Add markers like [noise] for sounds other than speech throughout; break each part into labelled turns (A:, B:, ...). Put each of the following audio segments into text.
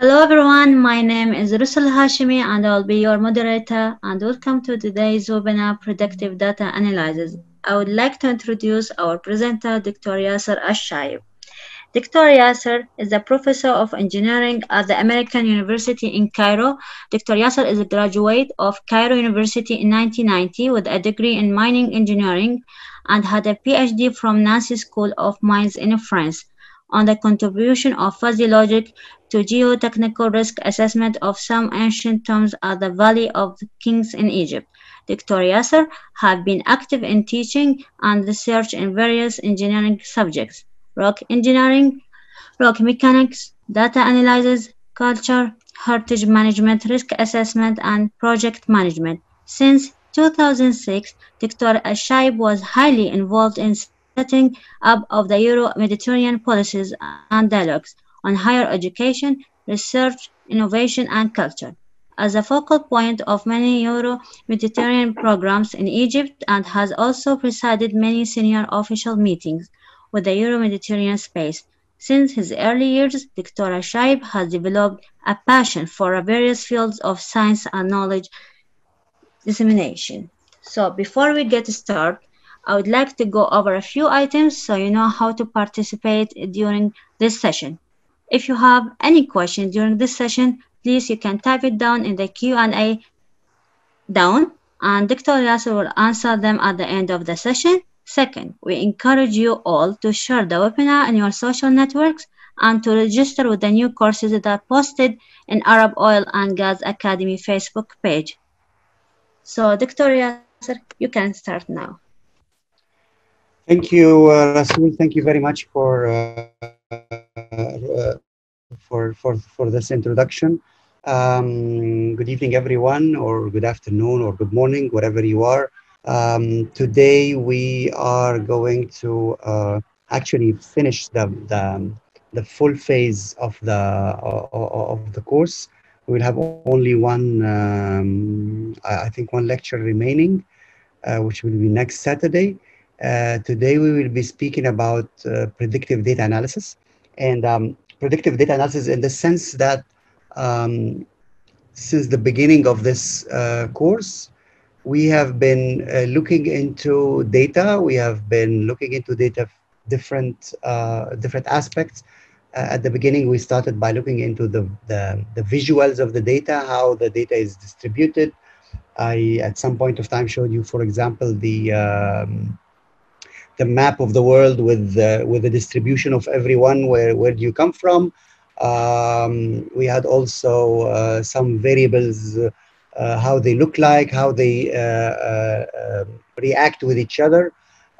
A: Hello everyone, my name is Rusul Hashimi and I'll be your moderator and welcome to today's webinar Predictive Data Analysis. I would like to introduce our presenter, Dr. Yasser Elshayeb. Dr. Yasser is a professor of engineering at the American University in Cairo. Dr. Yasser is a graduate of Cairo University in 1990 with a degree in mining engineering and had a PhD from Nancy School of Mines in France on the contribution of fuzzy logic to geotechnical risk assessment of some ancient tombs at the Valley of the Kings in Egypt. Dr. Yasser have been active in teaching and research in various engineering subjects, rock engineering, rock mechanics, data analysis, culture, heritage management, risk assessment, and project management. Since 2006, Dr. Elshayeb was highly involved in setting up of the Euro-Mediterranean policies and dialogues on higher education, research, innovation, and culture as a focal point of many Euro-Mediterranean programs in Egypt and has also presided many senior official meetings with the Euro-Mediterranean space. Since his early years, Dr. Elshayeb has developed a passion for various fields of science and knowledge dissemination. So before we get started, I would like to go over a few items so you know how to participate during this session. If you have any questions during this session, please you can type it down in the Q&A down and Dr. Yasser will answer them at the end of the session. Second, we encourage you all to share the webinar in your social networks and to register with the new courses that are posted in Arab Oil and Gas Academy Facebook page. So, Dr. Yasser, you can start now.
B: Thank you, uh, Rasul. Thank you very much for uh, for for for this introduction. Um, good evening, everyone, or good afternoon, or good morning, wherever you are. Um, today we are going to uh, actually finish the, the the full phase of the of the course. We will have only one, um, I think, one lecture remaining, uh, which will be next Saturday. Uh, today we will be speaking about uh, predictive data analysis and um, predictive data analysis in the sense that um, since the beginning of this uh, course, we have been uh, looking into data. We have been looking into data different uh, different aspects. at the beginning, we started by looking into the, the, the visuals of the data, how the data is distributed. I, at some point of time, showed you, for example, the um, the map of the world with uh, with the distribution of everyone. Where where do you come from? Um, we had also uh, some variables, uh, how they look like, how they um, react with each other.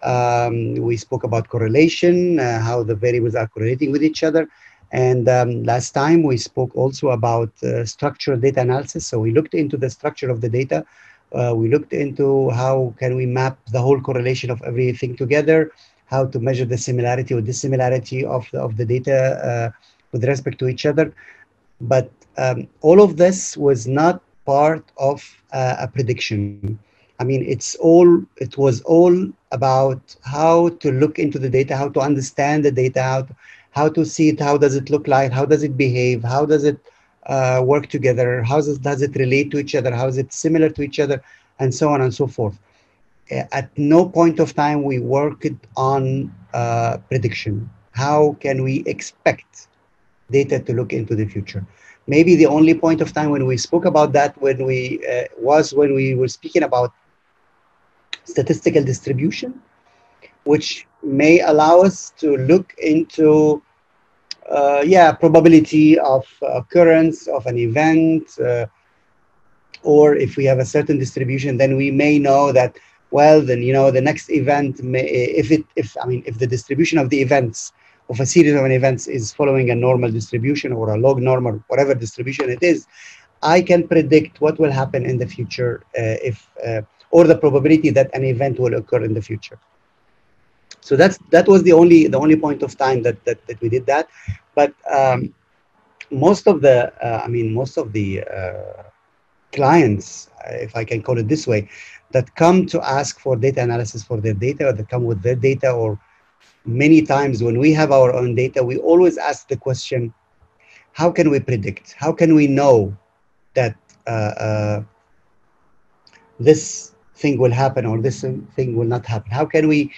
B: Um, we spoke about correlation, how the variables are correlating with each other. And um, last time we spoke also about uh, structural data analysis. So we looked into the structure of the data uh, we looked into how can we map the whole correlation of everything together, how to measure the similarity or dissimilarity of the, of the data uh, with respect to each other. But um, all of this was not part of uh, a prediction. I mean, it's all, it was all about how to look into the data, how to understand the data, how to, how to see it, how does it look like, how does it behave, how does it uh, work together? How does, does it relate to each other? How is it similar to each other? And so on and so forth. At no point of time we worked on uh, prediction. How can we expect data to look into the future? Maybe the only point of time when we spoke about that when we uh, was when we were speaking about statistical distribution, which may allow us to look into uh, yeah, probability of occurrence of an event, uh, or if we have a certain distribution, then we may know that, well, then, you know, the next event, may, if it, if, I mean, if the distribution of the events of a series of events is following a normal distribution or a log norm or whatever distribution it is, I can predict what will happen in the future uh, if, uh, or the probability that an event will occur in the future. So that's that was the only the only point of time that that, that we did that. But um, most of the uh, I mean most of the uh, clients, if I can call it this way, that come to ask for data analysis for their data or that come with their data or many times when we have our own data, we always ask the question, how can we predict? How can we know that uh, uh, this thing will happen or this thing will not happen? How can we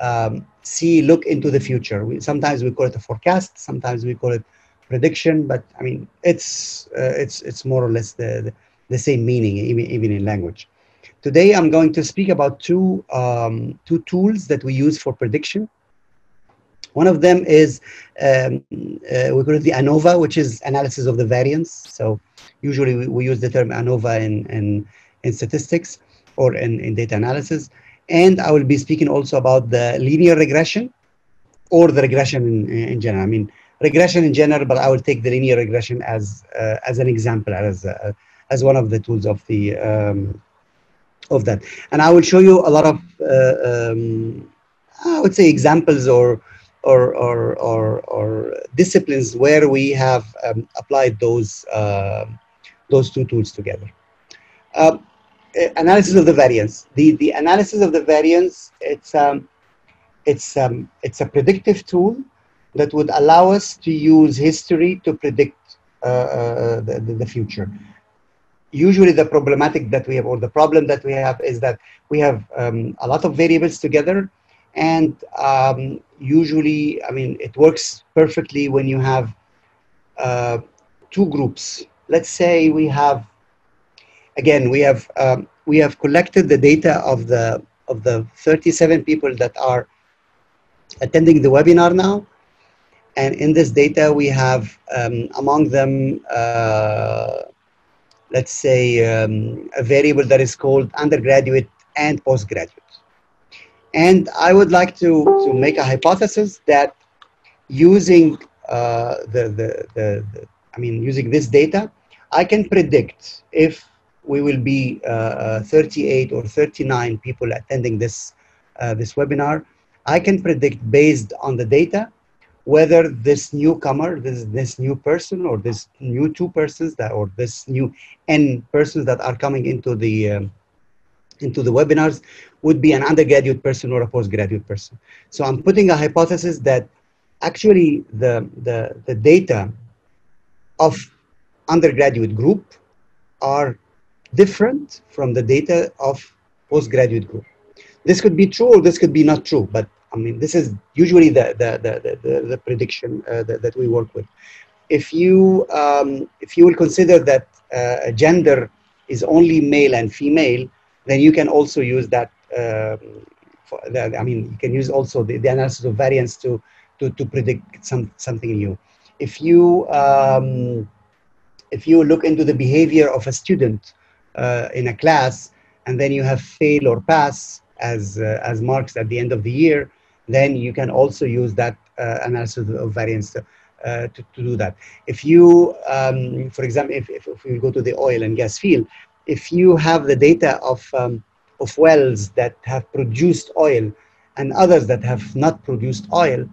B: um, see, look into the future? We, sometimes we call it a forecast, sometimes we call it prediction, but I mean, it's, uh, it's, it's more or less the, the, the, same meaning, even, even in language. Today, I'm going to speak about two, um, two tools that we use for prediction. One of them is, um, uh, we call it the ANOVA, which is analysis of the variance. So usually we, we use the term ANOVA in, in, in statistics or in, in data analysis. And I will be speaking also about the linear regression or the regression in, in general. I mean, regression in general, but I will take the linear regression as, uh, as an example, as, uh, as one of the tools of the, um, of that. And I will show you a lot of, uh, um, I would say examples or, or, or, or, or disciplines where we have um, applied those, uh, those two tools together. Uh, analysis of the variance. The, the analysis of the variance, it's, um, it's, um, it's a predictive tool that would allow us to use history to predict uh, uh, the, the future usually the problematic that we have or the problem that we have is that we have um, a lot of variables together and um, usually i mean it works perfectly when you have uh, two groups let's say we have again we have um, we have collected the data of the of the 37 people that are attending the webinar now and in this data we have um, among them uh, let's say, um, a variable that is called undergraduate and postgraduate. And I would like to, to make a hypothesis that using uh, the, the, the, the, I mean, using this data, I can predict if we will be uh, 38 or 39 people attending this, uh, this webinar. I can predict based on the data whether this newcomer, this, this new person or this new two persons that, or this new N persons that are coming into the, um, into the webinars would be an undergraduate person or a postgraduate person. So I'm putting a hypothesis that actually the, the, the data of undergraduate group are different from the data of postgraduate group. This could be true or this could be not true, but I mean, this is usually the, the, the, the, the prediction uh, that, that we work with. If you, um, if you will consider that uh, gender is only male and female, then you can also use that, um, the, I mean, you can use also the, the analysis of variance to, to, to predict some, something new. If you, um, if you look into the behavior of a student uh, in a class, and then you have fail or pass as, uh, as marks at the end of the year, then you can also use that uh, analysis of variance to, uh, to, to, do that. If you, um, for example, if, if, if, we go to the oil and gas field, if you have the data of, um, of wells that have produced oil and others that have not produced oil,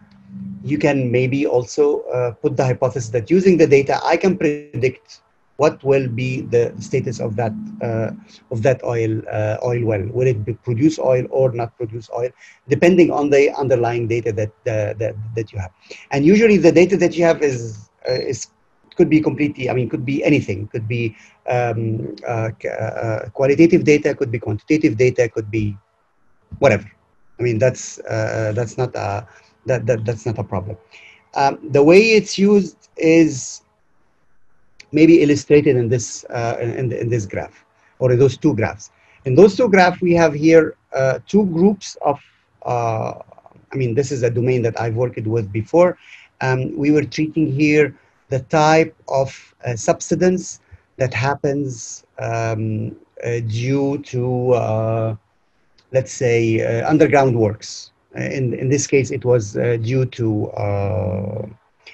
B: you can maybe also uh, put the hypothesis that using the data, I can predict what will be the status of that uh, of that oil uh, oil well? Will it produce oil or not produce oil, depending on the underlying data that uh, that that you have. And usually, the data that you have is uh, is could be completely. I mean, could be anything. Could be um, uh, uh, qualitative data. Could be quantitative data. Could be whatever. I mean, that's that's not a that, that that's not a problem. Um, the way it's used is maybe illustrated in this, uh, in, in, this graph, or in those two graphs. In those two graphs, we have here uh, two groups of, uh, I mean, this is a domain that I've worked with before. Um, we were treating here the type of uh, subsidence that happens um, uh, due to, let's say, underground works. In, in this case, it was due to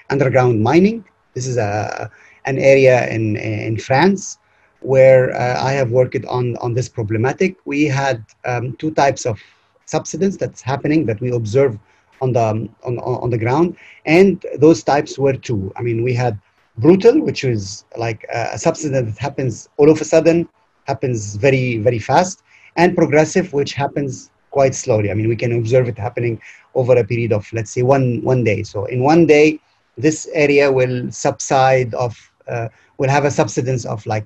B: underground mining. This is a, an area in, in France where uh, I have worked on, on this problematic. We had um, two types of subsidence that's happening that we observe on the, on, on the ground. And those types were two. I mean, we had brutal, which is like a subsidence that happens all of a sudden, happens very, very fast, and progressive, which happens quite slowly. I mean, we can observe it happening over a period of, let's say, one, one day. So in one day, this area will subside of, uh, will have a subsidence of like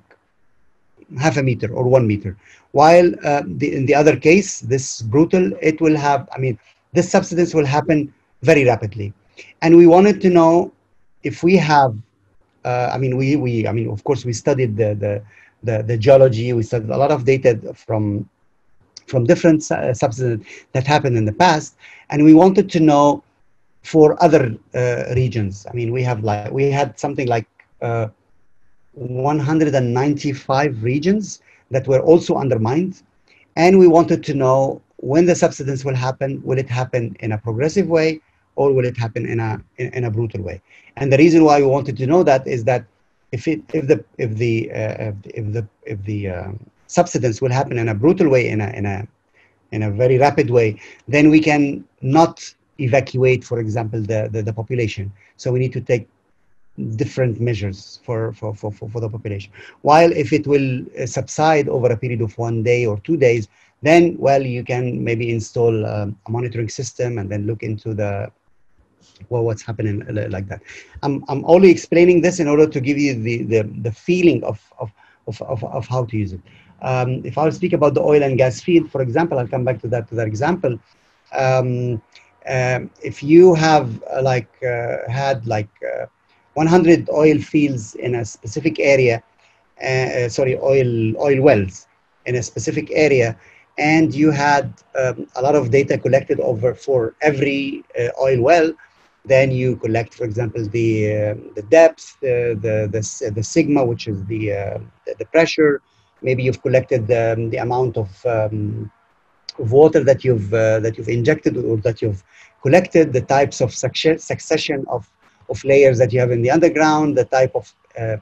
B: half a meter or one meter. While uh, the, in the other case, this brutal, it will have, I mean, this subsidence will happen very rapidly. And we wanted to know if we have, uh, I mean, we, we, I mean, of course, we studied the, the, the, the geology, we studied a lot of data from, from different uh, subsidences that happened in the past. And we wanted to know for other uh, regions. I mean, we have like, we had something like uh, 195 regions that were also undermined. And we wanted to know when the subsidence will happen, will it happen in a progressive way or will it happen in a, in, in a brutal way? And the reason why we wanted to know that is that if, it, if the, if the, uh, if the, if the uh, subsidence will happen in a brutal way, in a, in a, in a very rapid way, then we can not evacuate, for example, the, the, the population. So we need to take different measures for, for, for, for, the population. While if it will uh, subside over a period of one day or two days, then, well, you can maybe install um, a monitoring system and then look into the, well, what's happening like that. I'm, I'm only explaining this in order to give you the, the, the feeling of, of, of, of, of how to use it. Um, if I'll speak about the oil and gas field, for example, I'll come back to that, to that example. Um, um, if you have uh, like uh, had like uh, 100 oil fields in a specific area, uh, sorry, oil oil wells in a specific area, and you had um, a lot of data collected over for every uh, oil well, then you collect, for example, the uh, the depth, the the the, the sigma, which is the, the, the pressure. Maybe you've collected the, the amount of um, water that you've uh, that you've injected or that you've collected, the types of succession of, of layers that you have in the underground, the type of uh,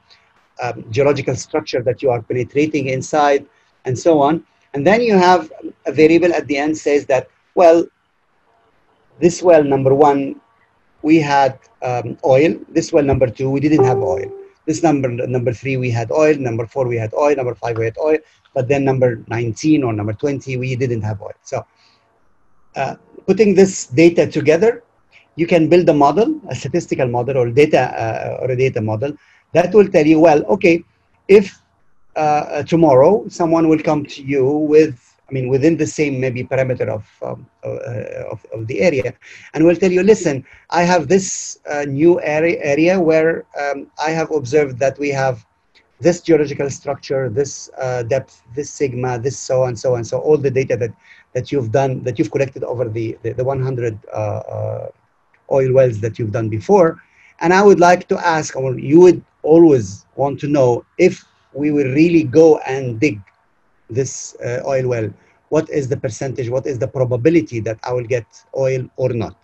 B: um, geological structure that you are penetrating inside, and so on. And then you have a variable at the end says that, well, this well number one, we had um, oil. This well number two, we didn't have oil. This number number three, we had oil. Number four, we had oil. Number five, we had oil. But then number 19 or number 20, we didn't have oil. So uh, putting this data together, you can build a model, a statistical model or data uh, or a data model that will tell you, well, okay, if uh, tomorrow someone will come to you with, I mean, within the same maybe parameter of, um, uh, of, of, the area, and will tell you, listen, I have this uh, new area, area where um, I have observed that we have this geological structure, this uh, depth, this sigma, this so and so and so, all the data that that you've done, that you've collected over the, the, the 100 uh, uh, oil wells that you've done before. And I would like to ask, or you would always want to know if we will really go and dig this uh, oil well, what is the percentage, what is the probability that I will get oil or not?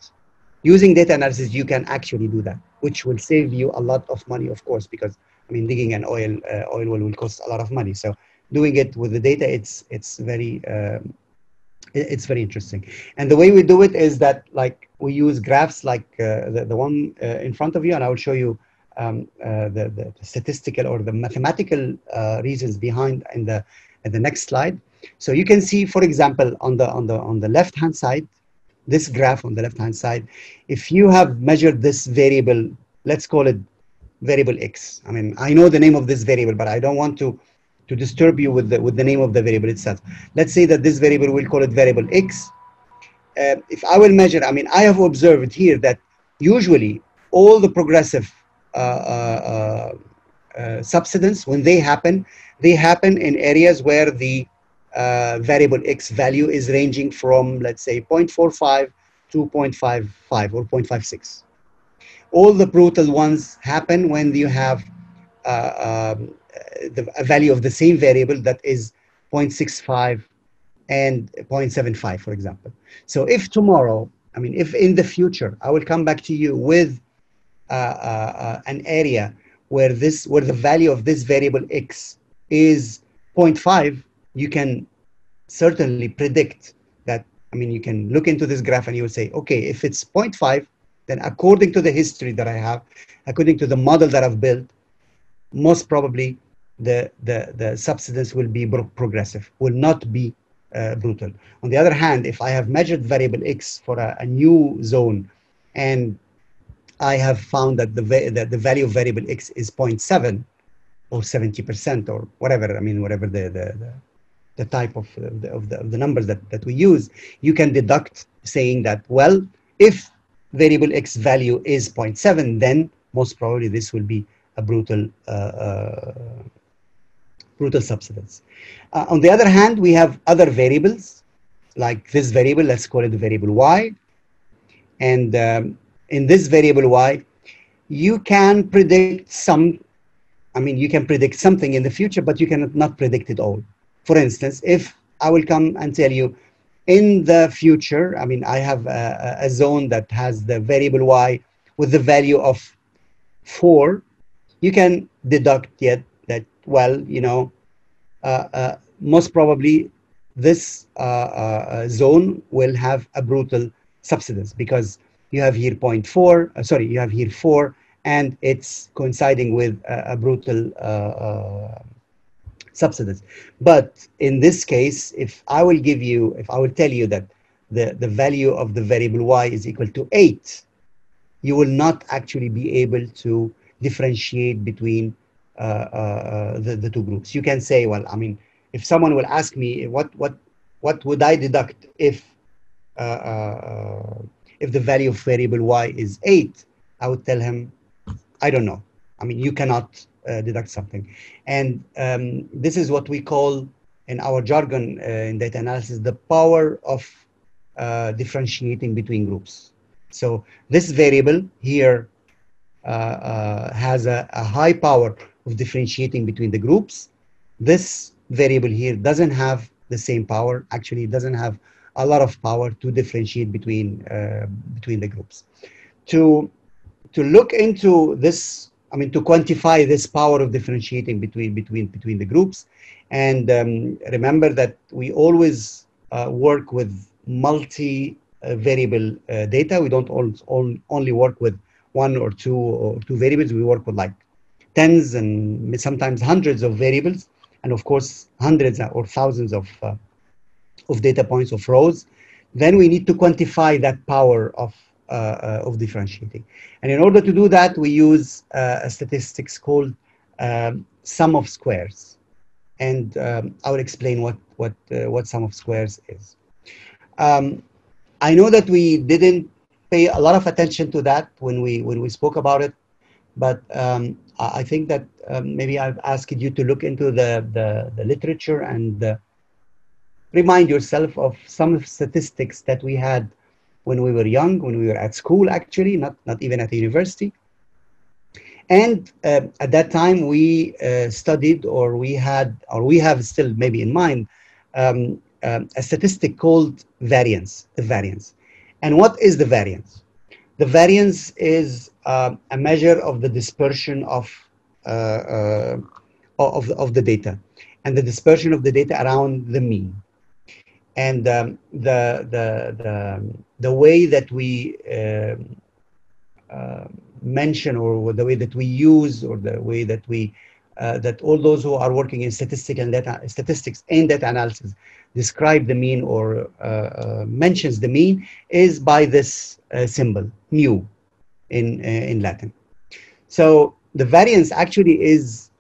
B: Using data analysis, you can actually do that, which will save you a lot of money, of course, because I mean, digging an oil uh, oil well will cost a lot of money. So doing it with the data, it's it's very um, it's very interesting. And the way we do it is that like we use graphs like uh, the, the one uh, in front of you, and I will show you um, uh, the, the, statistical or the mathematical uh, reasons behind in the, in the next slide. So you can see, for example, on the, on the, on the left-hand side, this graph on the left-hand side, if you have measured this variable, let's call it variable x. I mean, I know the name of this variable, but I don't want to to disturb you with the, with the name of the variable itself. Let's say that this variable, we'll call it variable x. Uh, if I will measure, I mean, I have observed here that usually all the progressive uh, uh, uh subsidence, when they happen, they happen in areas where the uh, variable x value is ranging from, let's say, 0.45 to 0.55 or 0.56. All the brutal ones happen when you have uh, um, the value of the same variable that is 0.65 and 0.75, for example. So if tomorrow, I mean, if in the future, I will come back to you with uh, uh, uh an area where this, where the value of this variable x is 0.5, you can certainly predict that. I mean, you can look into this graph and you will say, okay, if it's 0.5, then according to the history that I have, according to the model that I've built, most probably the, the, the subsidence will be progressive, will not be uh, brutal. On the other hand, if I have measured variable x for a, a new zone and I have found that the, that the value of variable x is 0.7 or 70% or whatever, I mean, whatever the, the, the, the type of the, of the, of the numbers that, that we use, you can deduct saying that, well, if variable x value is 0.7, then most probably this will be a brutal uh, uh, brutal subsidence. Uh, on the other hand, we have other variables, like this variable, let's call it the variable y. And um, in this variable y, you can predict some, I mean, you can predict something in the future, but you cannot not predict it all. For instance, if I will come and tell you, in the future, I mean, I have a, a zone that has the variable y with the value of 4, you can deduct yet well, you know, uh, uh, most probably this uh, uh, zone will have a brutal subsidence because you have here 0.4, uh, sorry, you have here 4, and it's coinciding with a, a brutal subsidence. But in this case, if I will give you, if I will tell you that the, the value of the variable y is equal to 8, you will not actually be able to differentiate between uh, uh, the, the two groups. You can say, well, I mean, if someone will ask me what, what, what would I deduct if, uh, if the value of variable y is 8, I would tell him, I don't know. I mean, you cannot uh, deduct something. And um, this is what we call in our jargon uh, in data analysis, the power of uh, differentiating between groups. So this variable here has a, a high power of differentiating between the groups. This variable here doesn't have the same power. Actually, it doesn't have a lot of power to differentiate between uh, between the groups. To to look into this, I mean, to quantify this power of differentiating between between between the groups, and um, remember that we always uh, work with multi uh, variable uh, data. We don't all, all, only work with one or two or two variables. We work with like tens and sometimes hundreds of variables, and of course hundreds or thousands of uh, of data points of rows. Then we need to quantify that power of uh, uh, of differentiating, and in order to do that, we use uh, a statistics called um, sum of squares, and um, I will explain what what uh, what sum of squares is. Um, I know that we didn't pay a lot of attention to that when we when we spoke about it, but um, I think that um, maybe I've asked you to look into the, the, the literature and uh, remind yourself of some statistics that we had when we were young, when we were at school, actually, not, not even at the university. And uh, at that time, we uh, studied, or we had, or we have still maybe in mind, um, um a statistic called variance, the variance. And what is the variance? The variance is uh, a measure of the dispersion of, uh, uh, of, of the data and the dispersion of the data around the mean. And um, the, the, the, the way that we um, uh, mention or the way that we use or the way that we uh, that all those who are working in statistics and data statistics and data analysis describe the mean or uh, uh, mentions the mean is by this uh, symbol mu in in Latin. So the variance actually is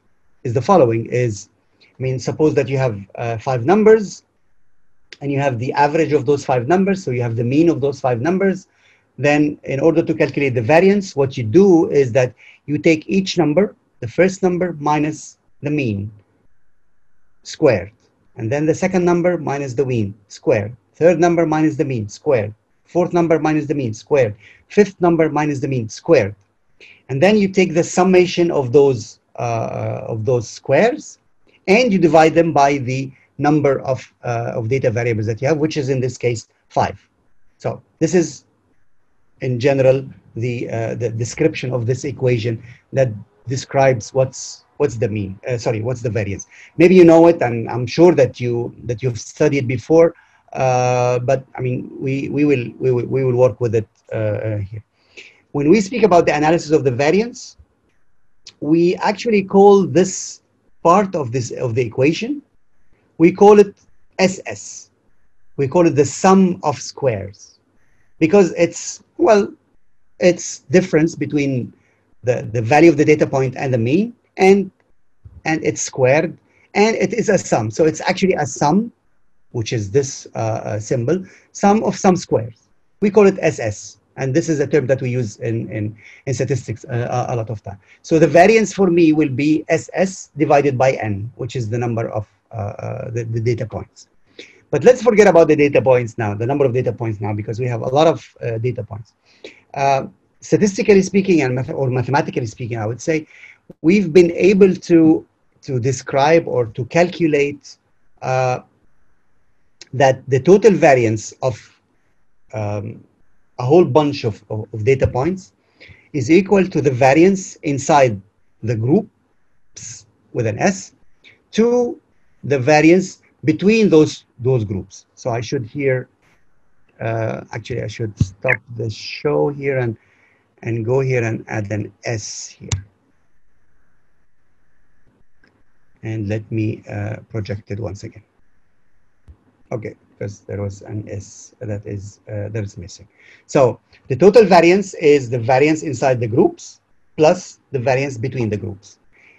B: is the following: is I mean, suppose that you have five numbers, and you have the average of those five numbers. So you have the mean of those five numbers. Then, in order to calculate the variance, what you do is that you take each number, the first number minus the mean, squared, and then the second number minus the mean, squared. Third number minus the mean, squared fourth number minus the mean squared, fifth number minus the mean squared. And then you take the summation of those, uh, of those squares and you divide them by the number of, uh, of data variables that you have, which is in this case five. So this is in general the, uh, the description of this equation that describes what's what's the mean uh, sorry what's the variance maybe you know it and i'm sure that you that you've studied before uh, but I mean, we, we, will, we, will, we will work with it uh, uh, here. When we speak about the analysis of the variance, we actually call this part of this of the equation, we call it SS. We call it the sum of squares because it's, well, it's difference between the, the value of the data point and the mean, and and it's squared, and it is a sum. So it's actually a sum, which is this uh, symbol, sum of some squares. We call it SS, and this is a term that we use in, in, in statistics uh, a lot of time. So the variance for me will be SS divided by N, which is the number of uh, uh, the, the data points. But let's forget about the data points now, the number of data points now, because we have a lot of uh, data points. Uh, statistically speaking, and math or mathematically speaking, I would say, we've been able to to describe or to calculate uh, that the total variance of um, a whole bunch of, of, of, data points is equal to the variance inside the groups with an S to the variance between those those groups. So I should here, uh, actually I should stop the show here and and go here and add an S here. And let me uh, project it once again. Okay, because there was an S that is uh, that is missing. So the total variance is the variance inside the groups plus the variance between the groups.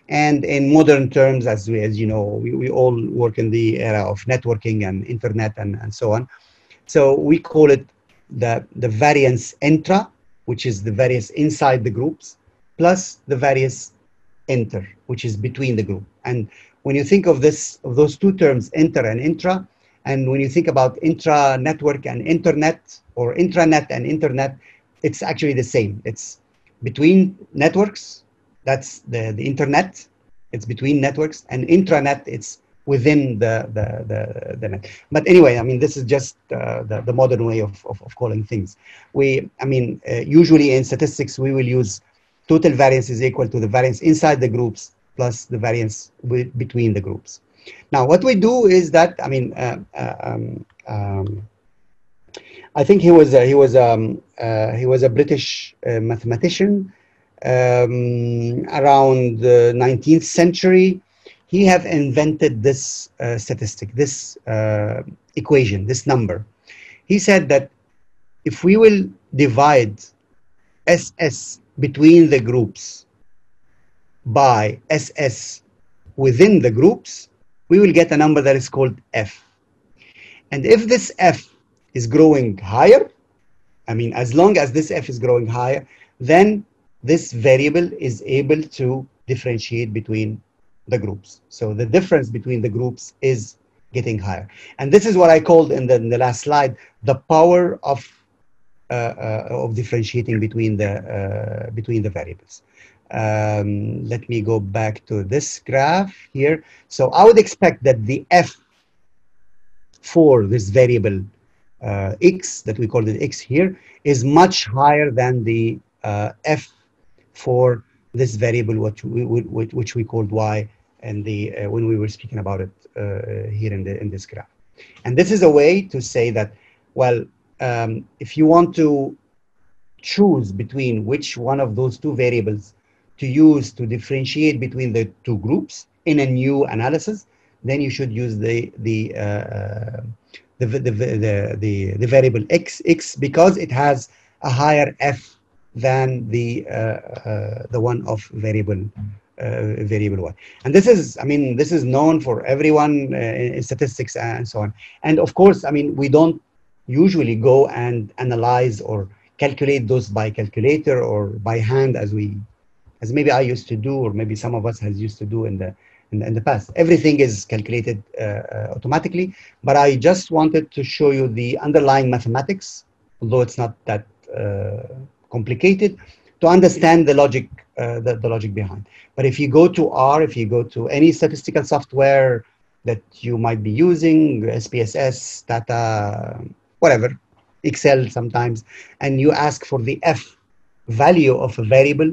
B: And in modern terms, as we, as you know, we, we all work in the era of networking and internet and, and so on. So we call it the, the variance intra, which is the variance inside the groups, plus the variance inter, which is between the group. And when you think of this, of those two terms, inter and intra, and when you think about intra network and internet or intranet and internet, it's actually the same. It's between networks, that's the, the internet, it's between networks, and intranet, it's within the, the, the, the net. But anyway, I mean, this is just uh, the, the modern way of, of, of, calling things. We, I mean, uh, usually in statistics, we will use total variance is equal to the variance inside the groups plus the variance between the groups. Now, what we do is that, I mean, uh, uh um, um, I think he was a, he was um, uh, he was a British mathematician um, around the 19th century. He have invented this statistic, this equation, this number. He said that if we will divide SS between the groups by SS within the groups, we will get a number that is called F. And if this F is growing higher, I mean, as long as this F is growing higher, then this variable is able to differentiate between the groups. So the difference between the groups is getting higher. And this is what I called in the, in the last slide, the power of, uh, uh, of differentiating between the, uh, between the variables. Um, let me go back to this graph here. So I would expect that the f for this variable uh, x, that we call it x here, is much higher than the uh, f for this variable which we, which, we called y and the uh, when we were speaking about it uh, here in the in this graph. And this is a way to say that, well, um, if you want to choose between which one of those two variables to use to differentiate between the two groups in a new analysis, then you should use the the uh, the, the, the, the, the variable x x because it has a higher f than the uh, uh, the one of variable uh, variable y. And this is, I mean, this is known for everyone in statistics and so on. And of course, I mean, we don't usually go and analyze or calculate those by calculator or by hand as we as maybe I used to do, or maybe some of us has used to do in the in the, in the past. Everything is calculated uh, uh, automatically, but I just wanted to show you the underlying mathematics, although it's not that uh, complicated to understand the logic, uh, the, the logic behind. But if you go to R, if you go to any statistical software that you might be using, SPSS, Stata, whatever, Excel sometimes, and you ask for the F value of a variable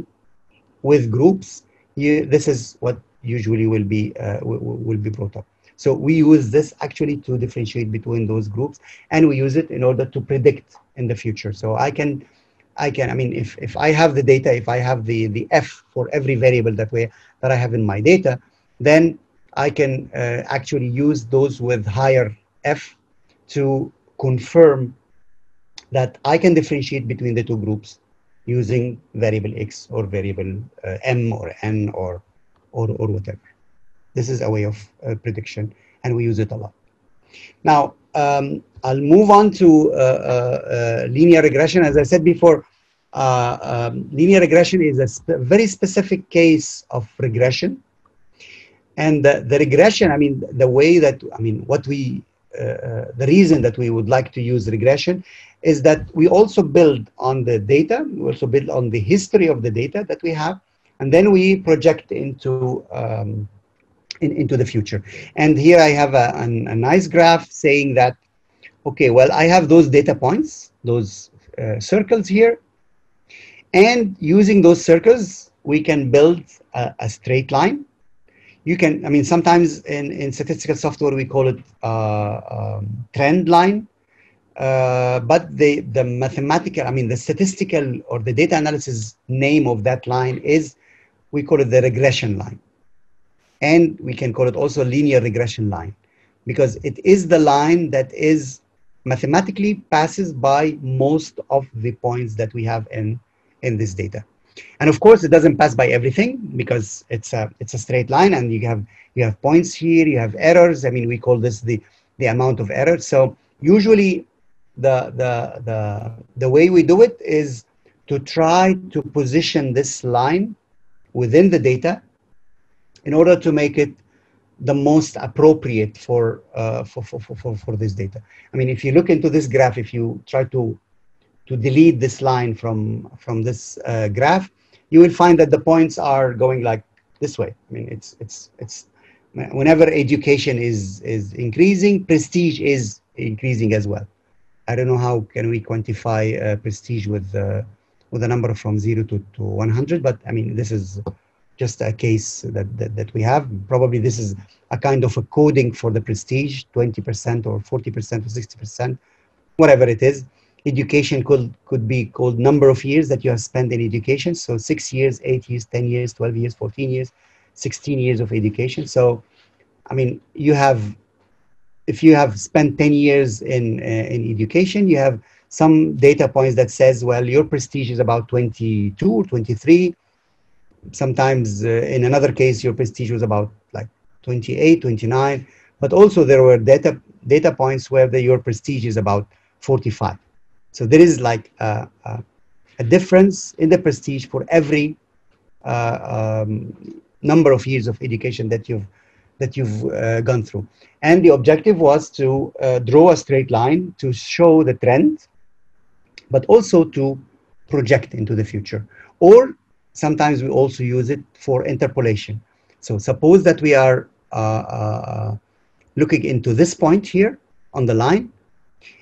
B: with groups, you, this is what usually will be, uh, will, be brought up. So we use this actually to differentiate between those groups, and we use it in order to predict in the future. So I can I can, I mean, if, if I have the data, if I have the, the F for every variable that way that I have in my data, then I can uh, actually use those with higher F to confirm that I can differentiate between the two groups using variable x or variable uh, m or n or, or, or whatever. This is a way of uh, prediction, and we use it a lot. Now, um, I'll move on to uh, uh, uh, linear regression. As I said before, uh, um, linear regression is a sp very specific case of regression. And the, the, regression, I mean, the way that, I mean, what we, the reason that we would like to use regression is that we also build on the data, we also build on the history of the data that we have, and then we project into um, in, into the future. And here I have a, a, a, nice graph saying that, okay, well, I have those data points, those uh, circles here, and using those circles, we can build a, a, straight line. You can, I mean, sometimes in, in statistical software, we call it uh, um, trend line. Uh, but the, the mathematical, I mean, the statistical or the data analysis name of that line is, we call it the regression line. And we can call it also linear regression line because it is the line that is mathematically passes by most of the points that we have in, in this data. And of course, it doesn't pass by everything because it's a, it's a straight line and you have, you have points here, you have errors. I mean, we call this the, the amount of errors. So usually the, the, the, the way we do it is to try to position this line within the data in order to make it the most appropriate for, uh, for, for, for, for this data. I mean, if you look into this graph, if you try to, to delete this line from, from this uh, graph, you will find that the points are going like this way. I mean, it's, it's, it's, whenever education is, is increasing, prestige is increasing as well. I don't know how can we quantify uh, prestige with, uh, with a number from zero to, to 100, but I mean, this is just a case that, that, that, we have. Probably this is a kind of a coding for the prestige, 20% or 40% or 60%, whatever it is. Education could, could be called number of years that you have spent in education. So six years, eight years, 10 years, 12 years, 14 years, 16 years of education. So, I mean, you have, if you have spent 10 years in, uh, in education, you have some data points that says, well, your prestige is about 22 or 23. Sometimes uh, in another case, your prestige was about like 28, 29. But also there were data, data points where the, your prestige is about 45. So there is like a, a, a difference in the prestige for every uh, um, number of years of education that you've that you've uh, gone through. And the objective was to uh, draw a straight line to show the trend, but also to project into the future. Or sometimes we also use it for interpolation. So suppose that we are uh, uh, looking into this point here on the line,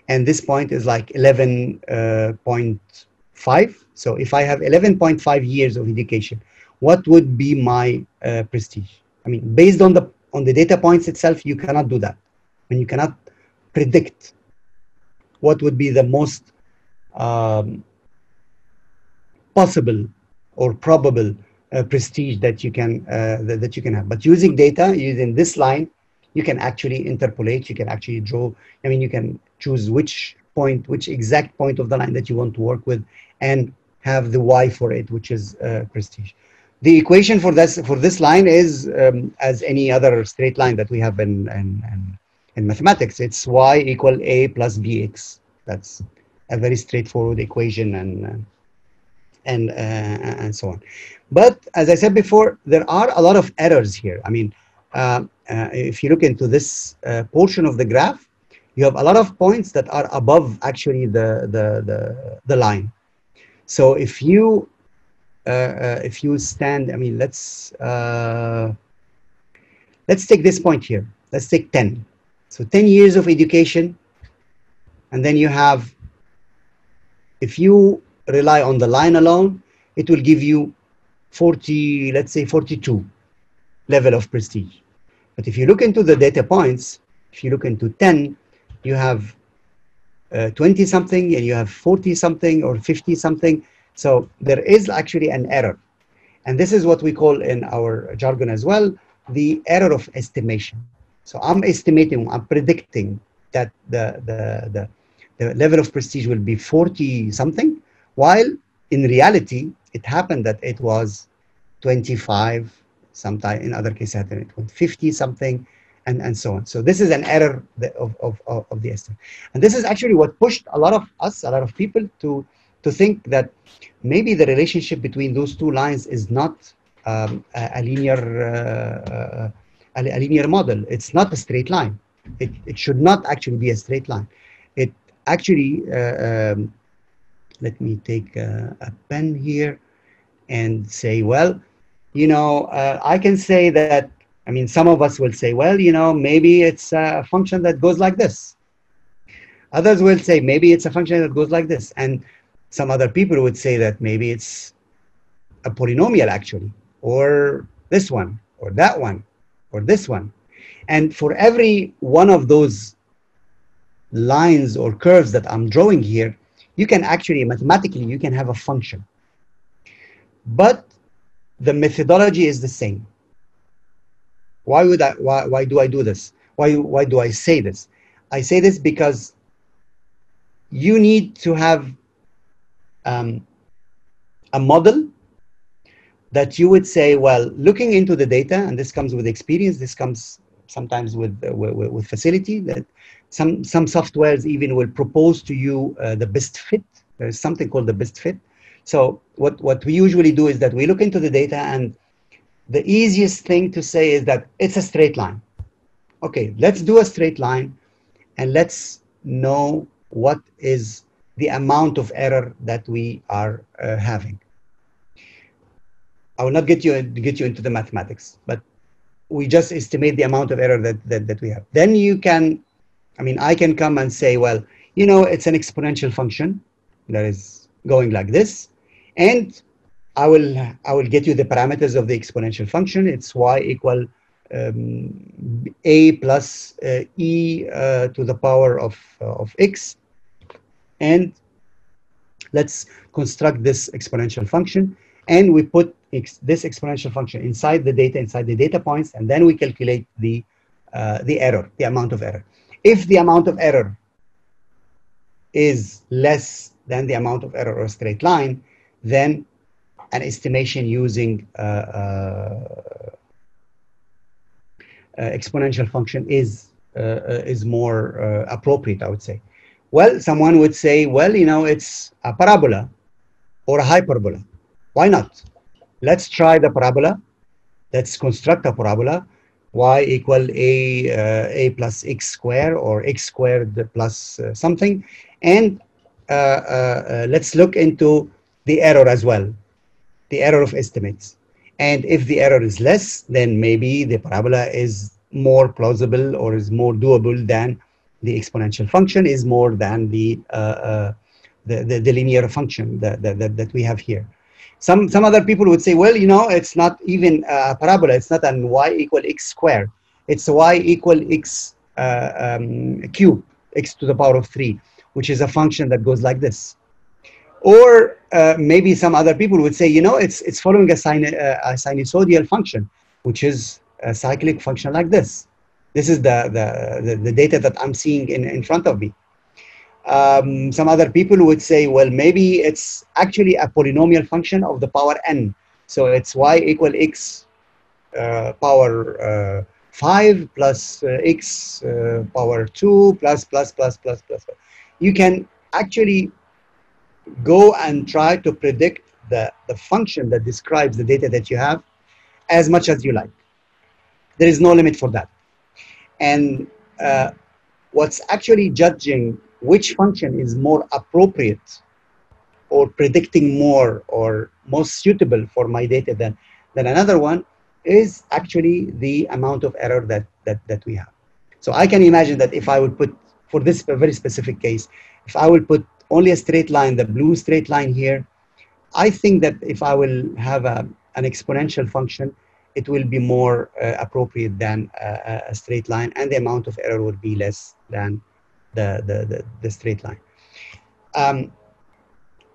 B: and this point is like 11.5. So if I have 11.5 years of education, what would be my uh, prestige? I mean, based on the on the data points itself, you cannot do that. and you cannot predict what would be the most um, possible or probable uh, prestige that you can uh, that you can have. But using data, using this line, you can actually interpolate. You can actually draw. I mean, you can choose which point, which exact point of the line that you want to work with, and have the y for it, which is uh, prestige. The equation for this for this line is um, as any other straight line that we have in, in, in, in mathematics. It's y equal a plus bx. That's a very straightforward equation and and uh, and so on. But as I said before, there are a lot of errors here. I mean, uh, uh, if you look into this uh, portion of the graph, you have a lot of points that are above actually the the the, the line. So if you uh, uh, if you stand, I mean, let's uh, let's take this point here. Let's take 10. So 10 years of education, and then you have, if you rely on the line alone, it will give you 40, let's say 42 level of prestige. But if you look into the data points, if you look into 10, you have uh, 20 something and you have 40 something or 50 something. So there is actually an error. And this is what we call in our jargon as well, the error of estimation. So I'm estimating, I'm predicting that the, the, the, the level of prestige will be 40 something, while in reality, it happened that it was 25, sometime in other cases it went 50 something, and, and so on. So this is an error of, of, of the estimate. And this is actually what pushed a lot of us, a lot of people to, to think that maybe the relationship between those two lines is not um, a, a, linear uh, a, a, linear model. It's not a straight line. It, it should not actually be a straight line. It actually, uh, um, let me take a, a, pen here and say, well, you know, uh, I can say that, I mean, some of us will say, well, you know, maybe it's a function that goes like this. Others will say, maybe it's a function that goes like this. And some other people would say that maybe it's a polynomial actually, or this one, or that one, or this one. And for every one of those lines or curves that I'm drawing here, you can actually, mathematically, you can have a function. But the methodology is the same. Why would I, why, why do I do this? Why, why do I say this? I say this because you need to have um, a model that you would say, well, looking into the data, and this comes with experience, this comes sometimes with, uh, with, with, facility, that some, some softwares even will propose to you uh, the best fit. There's something called the best fit. So what, what we usually do is that we look into the data and the easiest thing to say is that it's a straight line. Okay, let's do a straight line and let's know what is the amount of error that we are uh, having. I will not get you get you into the mathematics, but we just estimate the amount of error that, that, that we have. Then you can, I mean, I can come and say, well, you know, it's an exponential function that is going like this. And I will, I will get you the parameters of the exponential function. It's y equal um, a plus uh, e uh, to the power of, uh, of x. And let's construct this exponential function. And we put ex this exponential function inside the data, inside the data points, and then we calculate the, uh, the error, the amount of error. If the amount of error is less than the amount of error or straight line, then an estimation using uh, uh, uh exponential function is, is more appropriate, I would say. Well, someone would say, well, you know, it's a parabola or a hyperbola. Why not? Let's try the parabola. Let's construct a parabola y equal a, uh, a plus x square or x squared plus uh, something. And uh, let's look into the error as well, the error of estimates. And if the error is less, then maybe the parabola is more plausible or is more doable than the exponential function is more than the, uh, uh, the, the, the, linear function that, that, that we have here. Some, some other people would say, well, you know, it's not even a parabola. It's not an y equal x squared. It's y equal x uh, um, cube, x to the power of 3, which is a function that goes like this. Or uh, maybe some other people would say, you know, it's, it's following a, sine, uh, a sinusoidal function, which is a cyclic function like this. This is the, the, the, the data that I'm seeing in, in front of me. Um, some other people would say, well, maybe it's actually a polynomial function of the power n. So it's y equal x uh, power uh, 5 plus uh, x uh, power 2 plus, plus, plus, plus, plus. You can actually go and try to predict the, the function that describes the data that you have as much as you like. There is no limit for that. And uh, what's actually judging which function is more appropriate or predicting more or most suitable for my data than, than another one is actually the amount of error that, that, that we have. So I can imagine that if I would put, for this very specific case, if I would put only a straight line, the blue straight line here, I think that if I will have a, an exponential function, it will be more uh, appropriate than a, a straight line and the amount of error would be less than the, the, the, the straight line. Um,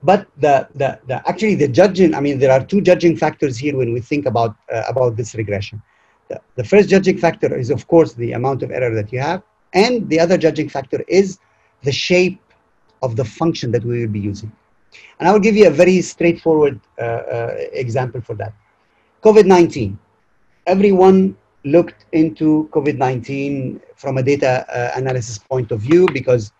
B: but the, the, the, actually the judging, I mean, there are two judging factors here when we think about, uh, about this regression. The, the first judging factor is, of course, the amount of error that you have. And the other judging factor is the shape of the function that we will be using. And I will give you a very straightforward uh, uh, example for that. COVID-19. Everyone looked into COVID-19 from a data uh, analysis point of view because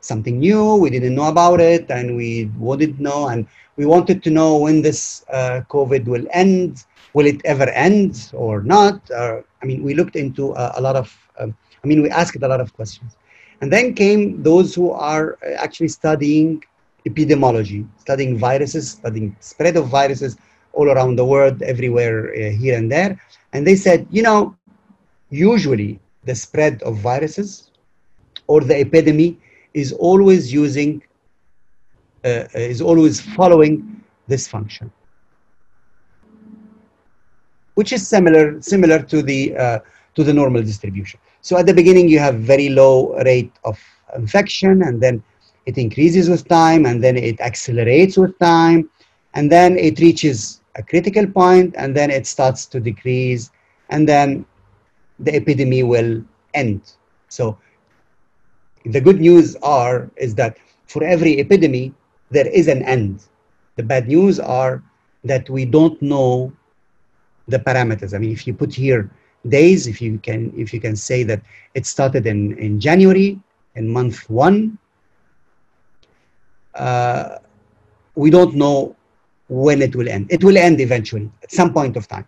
B: something new, we didn't know about it, and we wouldn't know, and we wanted to know when this uh, COVID will end. Will it ever end or not? Uh, I mean, we looked into a, a lot of, um, I mean, we asked a lot of questions. And then came those who are actually studying epidemiology, studying viruses, studying spread of viruses all around the world, everywhere uh, here and there. And they said, you know, usually the spread of viruses or the epidemic is always using, uh, is always following this function, which is similar, similar to the, uh, to the normal distribution. So at the beginning, you have very low rate of infection, and then it increases with time, and then it accelerates with time, and then it reaches a critical point, and then it starts to decrease, and then the epidemic will end. So the good news are is that for every epidemic, there is an end. The bad news are that we don't know the parameters. I mean, if you put here days, if you can, if you can say that it started in, in January, in month one, uh, we don't know when it will end. It will end eventually at some point of time,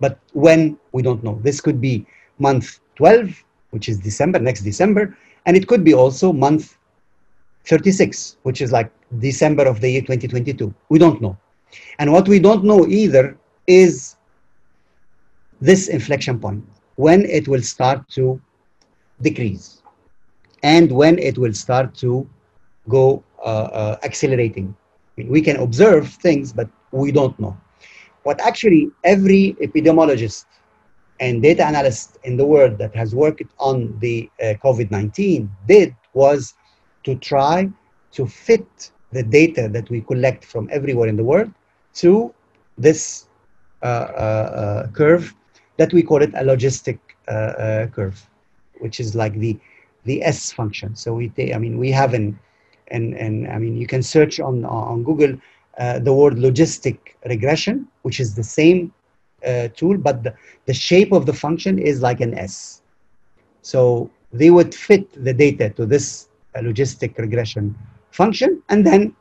B: but when we don't know. This could be month 12, which is December, next December, and it could be also month 36, which is like December of the year 2022. We don't know. And what we don't know either is this inflection point, when it will start to decrease and when it will start to go uh, uh, accelerating. We can observe things, but we don't know. What actually every epidemiologist and data analyst in the world that has worked on the uh, COVID-19 did was to try to fit the data that we collect from everywhere in the world to this uh, uh, curve that we call it a logistic curve, which is like the the S function. So we, take, I mean, we have an, and and I mean, you can search on on Google uh, the word logistic regression, which is the same uh, tool, but the, the shape of the function is like an S. So they would fit the data to this uh, logistic regression function, and then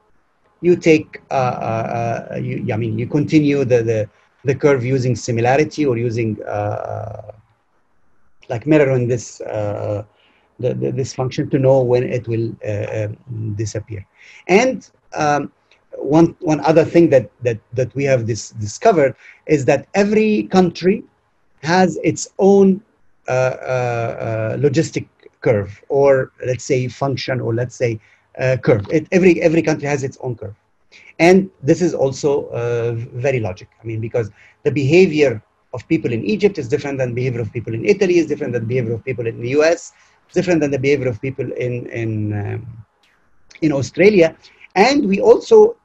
B: you take, uh, uh, uh, you, I mean, you continue the, the, the curve using similarity or using like mirroring this the, the, this function to know when it will disappear. And um, one one other thing that that that we have this discovered is that every country has its own uh, uh, uh, logistic curve or let's say function or let's say uh, curve it, every every country has its own curve and this is also uh, very logic i mean because the behavior of people in egypt is different than behavior of people in italy is different than behavior of people in the us different than the behavior of people in in um, in australia and we also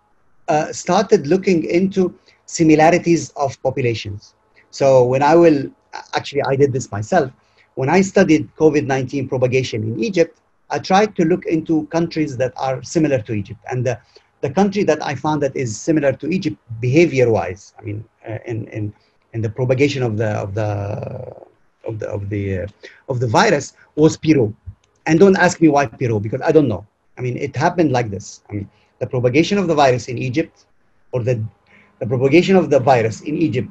B: uh, started looking into similarities of populations. So when I will, actually I did this myself, when I studied COVID-19 propagation in Egypt, I tried to look into countries that are similar to Egypt. And the, the country that I found that is similar to Egypt behavior-wise, I mean, uh, in, in, in the propagation of the, of the, of the, of the, uh, of the virus was Peru. And don't ask me why Peru, because I don't know. I mean, it happened like this. I mean, the propagation of the virus in Egypt or the, the propagation of the virus in Egypt,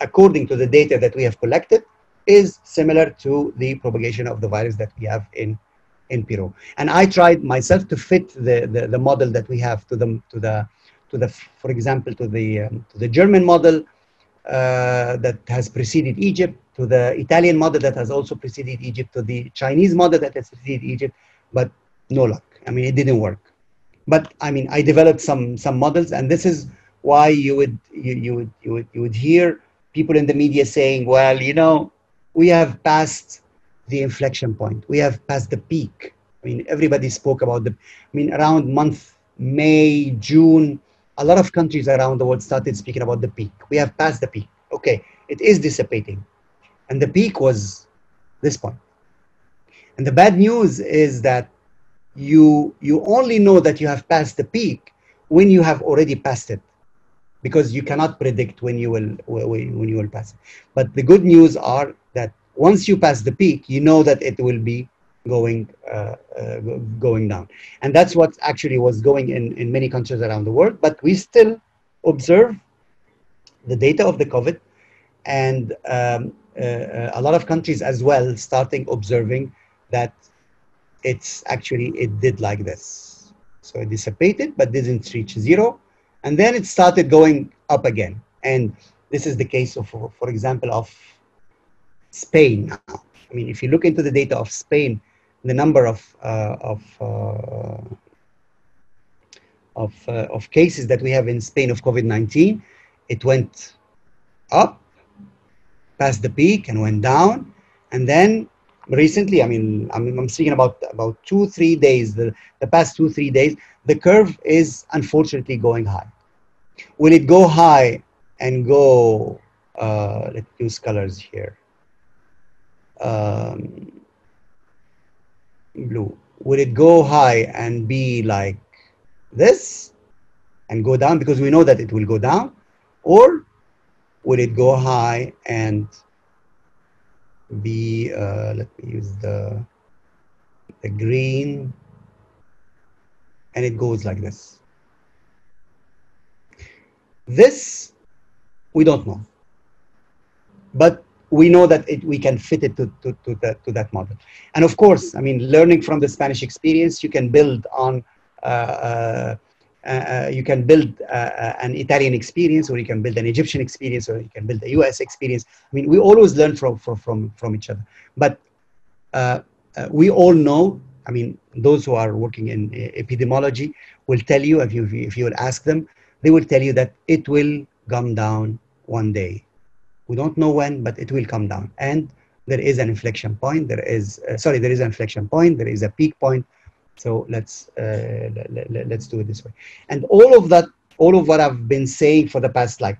B: according to the data that we have collected, is similar to the propagation of the virus that we have in, in Peru. And I tried myself to fit the, the, the model that we have to the, to the, to the for example, to the, um, to the German model uh, that has preceded Egypt, to the Italian model that has also preceded Egypt, to the Chinese model that has preceded Egypt, but no luck. I mean, it didn't work. But I mean, I developed some some models, and this is why you would you, you would you would you would hear people in the media saying, "Well, you know, we have passed the inflection point. We have passed the peak." I mean, everybody spoke about the. I mean, around month May, June, a lot of countries around the world started speaking about the peak. We have passed the peak. Okay, it is dissipating, and the peak was this point. And the bad news is that you you only know that you have passed the peak when you have already passed it because you cannot predict when you will when you will pass it but the good news are that once you pass the peak you know that it will be going uh, uh, going down. And that's what actually was going in in many countries around the world. But we still observe the data of the covid and um, uh, a lot of countries as well starting observing that it's actually it did like this. So it dissipated but didn't reach zero. And then it started going up again. And this is the case of for example of spain now i mean if you look into the data of spain the number of uh, of uh, of uh, of cases that we have in Spain of COVID-19, it went up past the peak and went down, and then recently, I mean, I'm, I'm speaking about about two three days, the the past two three days, the curve is unfortunately going high. Will it go high and go? Uh, let's use colors here. Um, blue. Would it go high and be like this and go down because we know that it will go down? Or would it go high and be uh, let me use the the green and it goes like this. This we don't know. But we know that it, we can fit it to, to, to, that, to that model. And of course, I mean, learning from the Spanish experience, you can build on, uh, uh, uh, you can build uh, uh, an Italian experience, or you can build an Egyptian experience, or you can build a US experience. I mean, we always learn from, from, from, from each other. But uh, we all know, I mean, those who are working in epidemiology will tell you, if you, if you will ask them, they will tell you that it will come down one day we don't know when, but it will come down. And there is an inflection point. There is, uh, sorry, there is an inflection point. There is a peak point. So let's, uh, let, us do it this way. And all of that, all of what I've been saying for the past, like,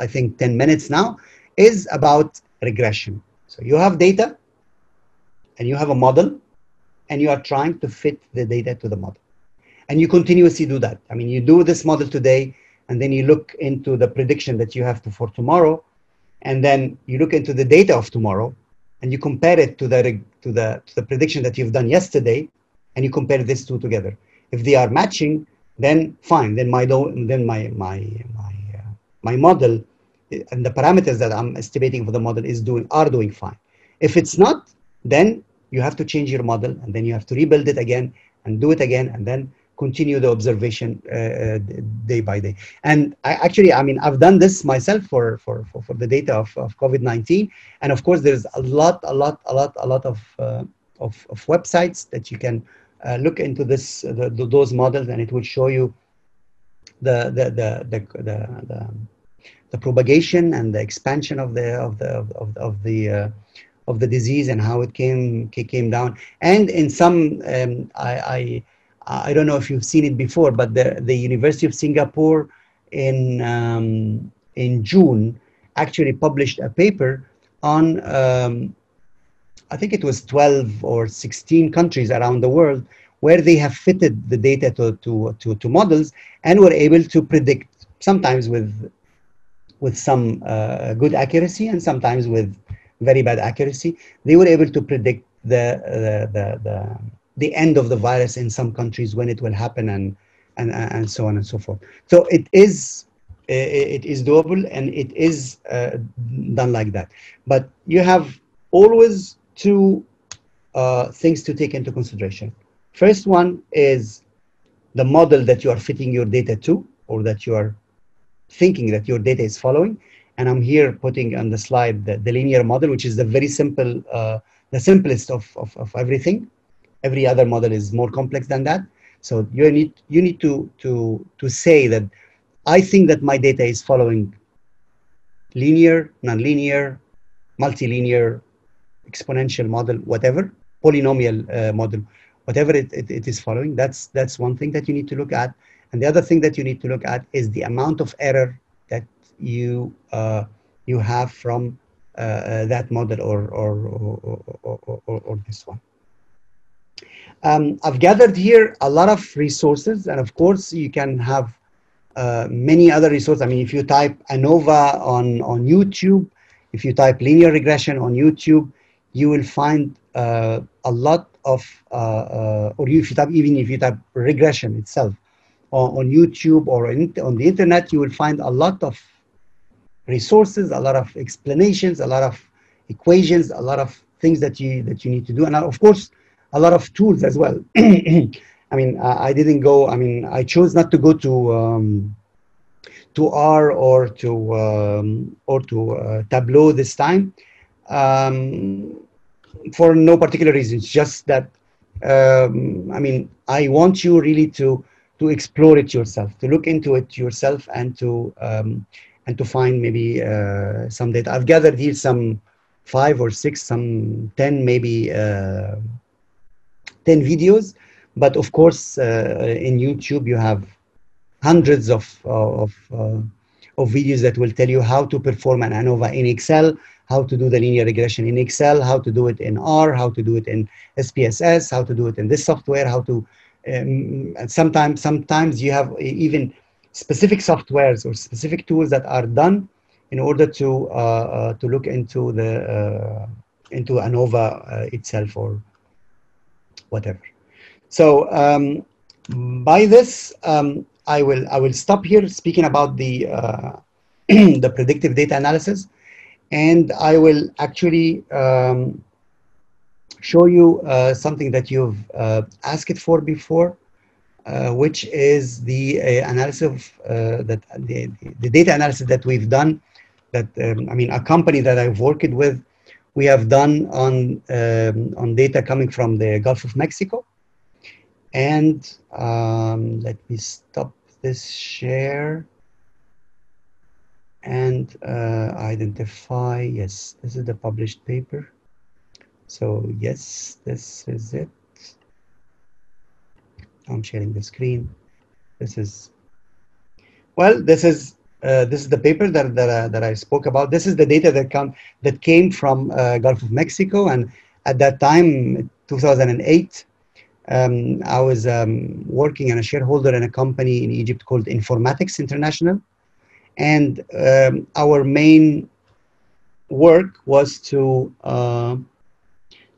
B: I think 10 minutes now, is about regression. So you have data and you have a model and you are trying to fit the data to the model. And you continuously do that. I mean, you do this model today, and then you look into the prediction that you have for tomorrow, and then you look into the data of tomorrow, and you compare it to the to the to the prediction that you've done yesterday, and you compare these two together. If they are matching, then fine. Then my then my my my uh, my model and the parameters that I'm estimating for the model is doing are doing fine. If it's not, then you have to change your model, and then you have to rebuild it again and do it again, and then continue the observation uh, uh, day by day. And I actually, I mean, I've done this myself for, for, for, for the data of, of COVID-19. And of course, there's a lot, a lot, a lot, a lot of, uh, of, of, websites that you can uh, look into this, the, the, those models and it will show you the, the, the, the, the, the, the propagation and the expansion of the, of the, of, of the, uh, of the disease and how it came, came down. And in some, um, I, I I don't know if you've seen it before, but the, the University of Singapore in, um, in June actually published a paper on, um, I think it was 12 or 16 countries around the world where they have fitted the data to, to, to, to models and were able to predict, sometimes with, with some uh, good accuracy and sometimes with very bad accuracy, they were able to predict the, the, the, the the end of the virus in some countries when it will happen and and and so on and so forth. So it is it is doable and it is uh, done like that. But you have always two uh, things to take into consideration. First one is the model that you are fitting your data to or that you are thinking that your data is following. And i'm here putting on the slide the, the linear model which is the very simple uh, the simplest of, of, of everything every other model is more complex than that. So you need you need to to to say that I think that my data is following linear, nonlinear, multilinear, exponential model, whatever, polynomial uh, model, whatever it, it, it is following. That's that's one thing that you need to look at. And the other thing that you need to look at is the amount of error that you uh, you have from uh, uh that model or or, or, or, or, or this one. Um, I've gathered here a lot of resources, and of course, you can have uh, many other resources. I mean, if you type ANOVA on, on YouTube, if you type linear regression on YouTube, you will find uh, a lot of, uh, uh or if you type, even if you type regression itself on, on YouTube or in, on the internet, you will find a lot of resources, a lot of explanations, a lot of equations, a lot of things that you that you need to do, and of course, a lot of tools as well. [clears throat] I mean, I, didn't go. I mean, I chose not to go to um, to R or to um, or to uh, Tableau this time um, for no particular reason. It's just that um, I mean, I want you really to to explore it yourself, to look into it yourself, and to um, and to find maybe uh, some data. I've gathered here some five or six, some ten, maybe uh, ten videos but of course, uh, in YouTube, you have hundreds of, of, uh, of videos that will tell you how to perform an ANOVA in Excel, how to do the linear regression in Excel, how to do it in R, how to do it in SPSS, how to do it in this software, how to, um, sometimes, sometimes you have even specific softwares or specific tools that are done in order to, uh, uh, to look into the, uh, into ANOVA uh, itself or whatever. So um, by this, um, I will I will stop here speaking about the uh, [clears throat] the predictive data analysis, and I will actually um, show you uh, something that you've uh, asked for before, uh, which is the uh, analysis of uh, that the, the data analysis that we've done. That um, I mean, a company that I've worked with, we have done on um, on data coming from the Gulf of Mexico and um, let me stop this share and uh, identify, yes, this is the published paper. So yes, this is it. I'm sharing the screen. This is, well, this is uh, this is the paper that that, uh, that I spoke about. This is the data that come that came from uh, Gulf of Mexico, and at that time, 2008, um, I was um, working and a shareholder in a company in Egypt called Informatics International. And um, our main work was to uh,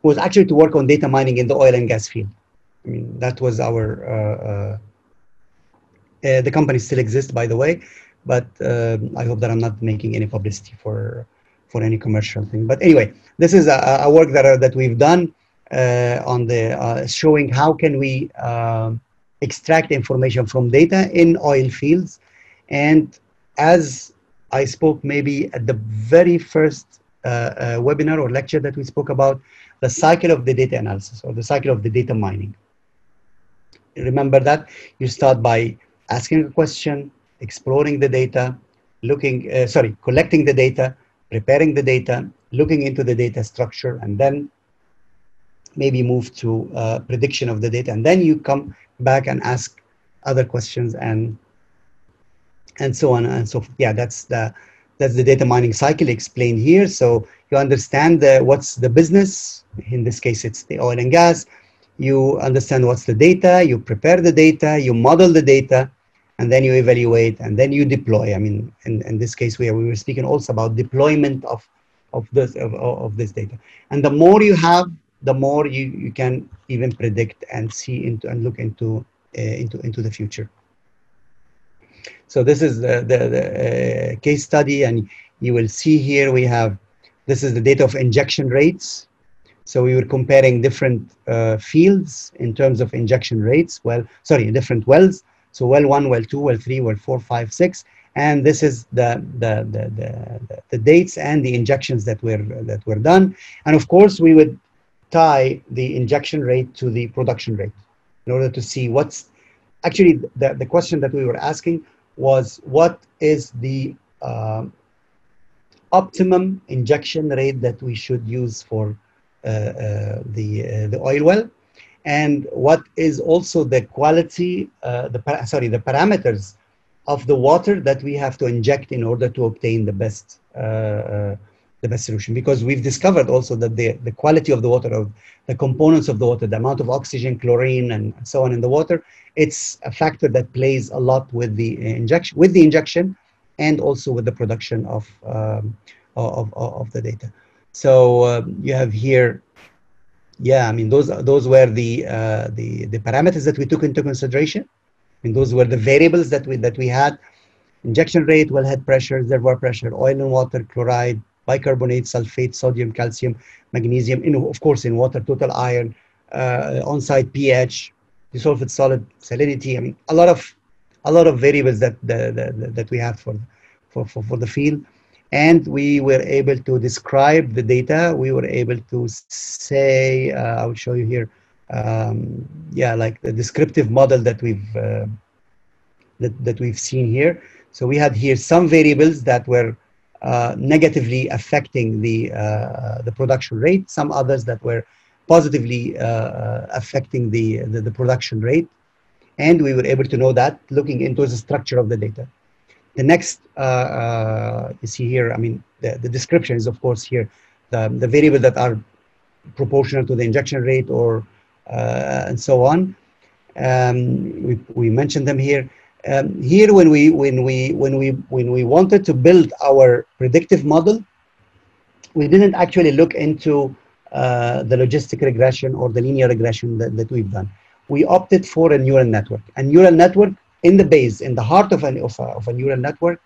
B: was actually to work on data mining in the oil and gas field. I mean, that was our uh, uh, uh the company still exists, by the way, but um, I hope that I'm not making any publicity for for any commercial thing. But anyway, this is a, a work that uh, that we've done uh, on the uh, showing how can we um, extract information from data in oil fields. And as I spoke maybe at the very first uh, webinar or lecture that we spoke about, the cycle of the data analysis or the cycle of the data mining. Remember that you start by asking a question, exploring the data, looking, uh, sorry, collecting the data, preparing the data, looking into the data structure, and then maybe move to uh, prediction of the data, and then you come back and ask other questions and and so on and so forth. Yeah, that's the that's the data mining cycle explained here. So you understand the, what's the business. In this case, it's the oil and gas. You understand what's the data. You prepare the data. You model the data, and then you evaluate, and then you deploy. I mean, in, in this case, we, we were speaking also about deployment of of this of, of this data. And the more you have the more you, you can even predict and see into and look into uh, into into the future. So this is the, the, the uh, case study, and you will see here we have this is the data of injection rates. So we were comparing different uh, fields in terms of injection rates. Well, sorry, different wells. So well one, well two, well three, well four, five, six, and this is the the, the the the dates and the injections that were that were done. And of course, we would tie the injection rate to the production rate in order to see what's actually the, the question that we were asking was what is the uh, optimum injection rate that we should use for uh, uh, the uh, the oil well and what is also the quality uh, the sorry the parameters of the water that we have to inject in order to obtain the best uh, the best solution because we've discovered also that the, the quality of the water, of the components of the water, the amount of oxygen, chlorine, and so on in the water, it's a factor that plays a lot with the injection, with the injection, and also with the production of um, of, of, of, the data. So um, you have here, yeah, I mean those those were the uh, the the parameters that we took into consideration, and those were the variables that we that we had: injection rate, wellhead pressure, reservoir pressure, oil and water, chloride, bicarbonate, sulfate, sodium, calcium, magnesium, in, of course in water, total iron, uh, on-site pH, dissolved solid salinity. I mean, a lot of a lot of variables that the, the, that we have for, for, for, for the field. And we were able to describe the data. We were able to say, uh, I will show you here, um, yeah, like the descriptive model that we've uh, that, that we've seen here. So we had here some variables that were uh, negatively affecting the, uh, the production rate, some others that were positively uh, affecting the, the, the, production rate. And we were able to know that looking into the structure of the data. The next, you see here, I mean, the, the description is of course here, the, the variables that are proportional to the injection rate or and so on. Um, we, we mentioned them here. Um, here, when we when we when we when we wanted to build our predictive model, we didn't actually look into uh, the logistic regression or the linear regression that, that we've done. We opted for a neural network. A neural network in the base, in the heart of, an, of, a, of a neural network,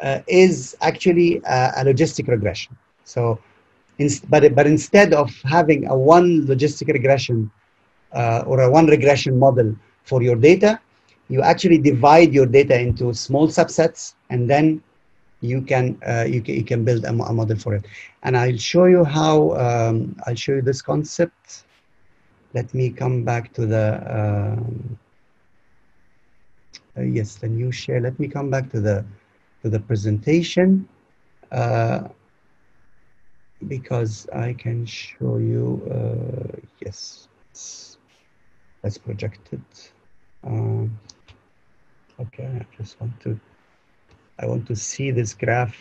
B: uh, is actually a, a, logistic regression. So, in, but but instead of having a one logistic regression uh, or a one regression model for your data, you actually divide your data into small subsets and then you can uh, you can you can build a, a, model for it and i'll show you how um, i'll show you this concept let me come back to the um, uh, yes the new share let me come back to the to the presentation uh, because i can show you uh, yes let's project it um, Okay, I just want to, I want to see this graph.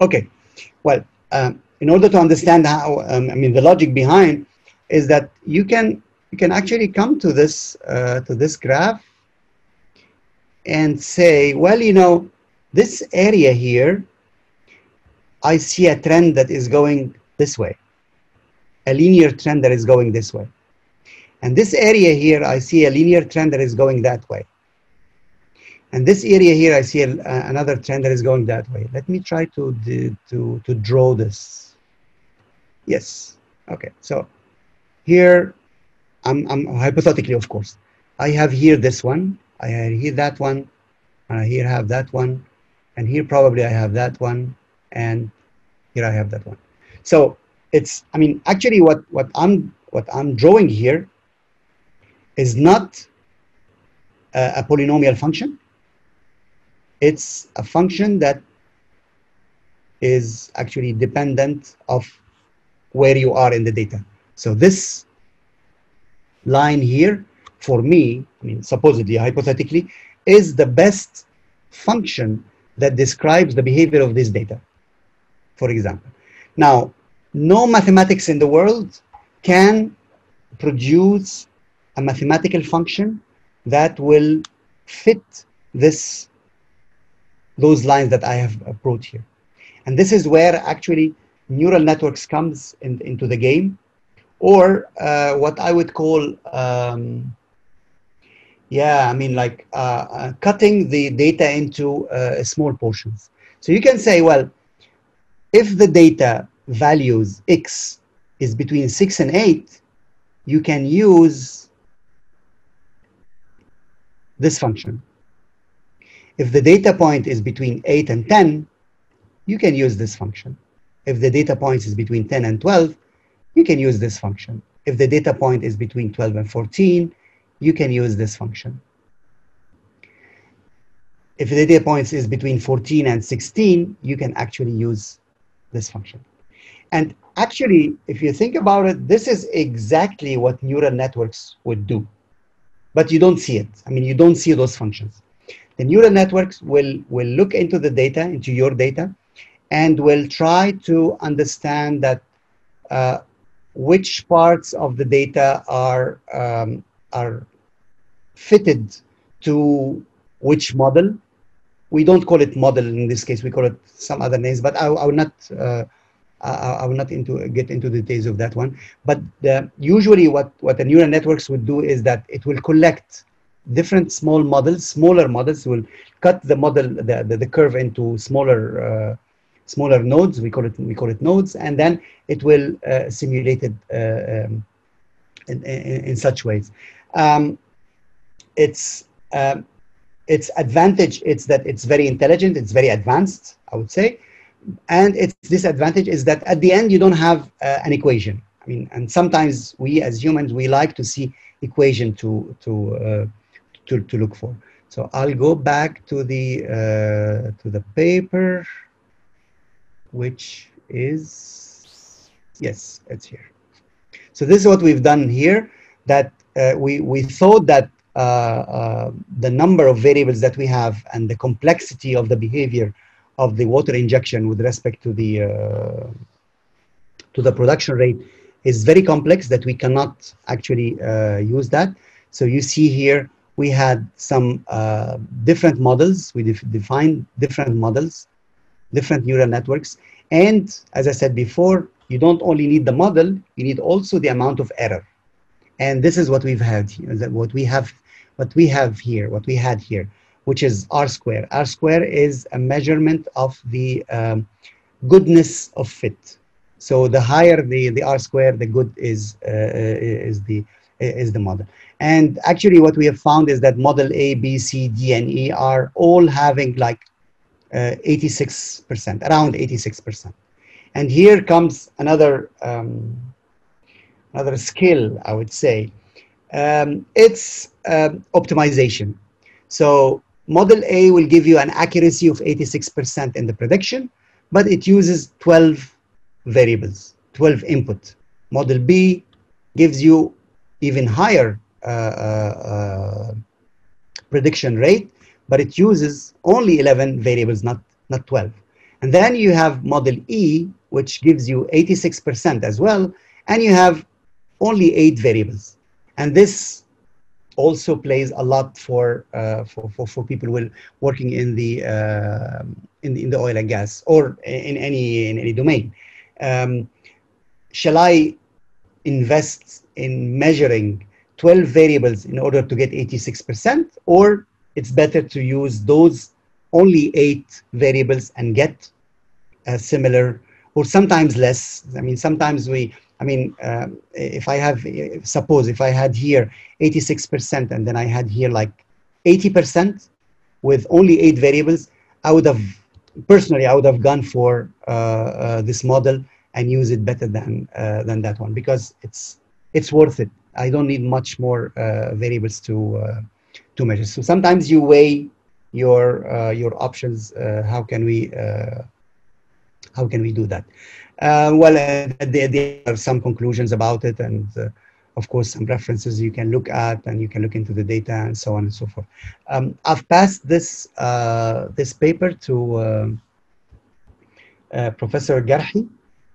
B: Okay, well, um, in order to understand how, um, I mean, the logic behind is that you can, you can actually come to this, uh, to this graph and say, well, you know, this area here, I see a trend that is going this way, a linear trend that is going this way. And this area here, I see a linear trend that is going that way. And this area here, I see a, uh, another trend that is going that way. Let me try to, to, to draw this. Yes, okay. So here, I'm, I'm hypothetically, of course. I have here this one, I have here that one, and I here have that one, and here probably I have that one, and here I have that one. So it's, I mean, actually what, what, I'm, what I'm drawing here is not a, a polynomial function. It's a function that is actually dependent of where you are in the data. So this line here, for me, I mean, supposedly, hypothetically, is the best function that describes the behavior of this data, for example. Now, no mathematics in the world can produce a mathematical function that will fit this those lines that I have brought here. And this is where actually neural networks comes in, into the game, or uh, what I would call, um, yeah, I mean like uh, uh, cutting the data into uh, small portions. So you can say, well, if the data values x is between six and eight, you can use this function. If the data point is between 8 and 10, you can use this function. If the data point is between 10 and 12, you can use this function. If the data point is between 12 and 14, you can use this function. If the data point is between 14 and 16, you can actually use this function. And actually, if you think about it, this is exactly what neural networks would do but you don't see it. I mean, you don't see those functions. The neural networks will, will look into the data, into your data, and will try to understand that uh, which parts of the data are, um, are fitted to which model. We don't call it model in this case, we call it some other names, but I, I will not uh, I, will not into get into the details of that one. But the, usually what, what the neural networks would do is that it will collect different small models, smaller models will cut the model, the, the, the curve into smaller uh, smaller nodes. We call it we call it nodes, and then it will uh, simulate it uh, um, in, in, in, such ways. Um, its um, its advantage is that it's very intelligent. It's very advanced. I would say and its disadvantage is that at the end you don't have uh, an equation i mean and sometimes we as humans we like to see equation to to uh, to, to look for so i'll go back to the uh, to the paper which is yes it's here so this is what we've done here that uh, we we thought that uh, uh, the number of variables that we have and the complexity of the behavior of the water injection with respect to the uh, to the production rate is very complex that we cannot actually uh, use that. So you see here we had some uh, different models. We def defined different models, different neural networks. And as I said before, you don't only need the model, you need also the amount of error. And this is what we've had, what we have, what we have here, what we had here which is R square. R square is a measurement of the um, goodness of fit. So the higher the, the R square, the good is, uh, is, the, is the model. And actually what we have found is that model A, B, C, D, and E are all having like 86%, uh, around 86%. And here comes another, um, another skill, I would say. Um, it's um, optimization. So Model A will give you an accuracy of 86% in the prediction, but it uses 12 variables, 12 input. Model B gives you even higher uh, uh, uh prediction rate, but it uses only 11 variables, not, not 12. And then you have model E, which gives you 86% as well, and you have only eight variables. And this also plays a lot for uh, for, for, for people will working in the, uh, in in the oil and gas or in any in any domain. Um, shall I invest in measuring 12 variables in order to get 86%, or it's better to use those only eight variables and get a similar or sometimes less. I mean, sometimes we I mean, um, if I have, suppose if I had here 86% and then I had here like 80% with only eight variables, I would have, personally, I would have gone for uh, uh, this model and use it better than, uh, than that one because it's, it's worth it. I don't need much more uh, variables to, uh, to measure. So sometimes you weigh your, uh, your options. how can we, how can we do that? Uh, well, uh, there, there, are some conclusions about it, and uh, of course, some references you can look at, and you can look into the data, and so on and so forth. Um, I've passed this uh, this paper to um, uh, Professor Garhi,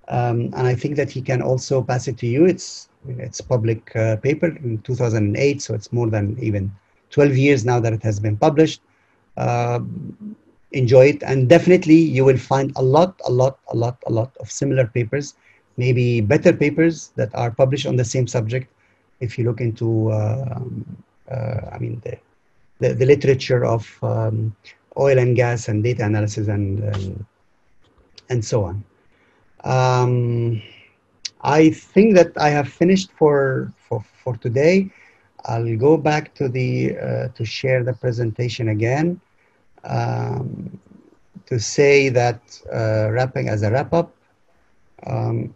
B: um, and I think that he can also pass it to you. It's it's public uh, paper in 2008, so it's more than even 12 years now that it has been published. Enjoy it. And definitely you will find a lot a lot a lot a lot of similar papers maybe better papers that are published on the same subject. If you look into uh, uh, i mean the, the, the literature of um, oil and gas and data analysis and and, and so on. Um, i think that i have finished for for for today i'll go back to the uh, to share the presentation again um, to say that uh, wrapping as a wrap up, um,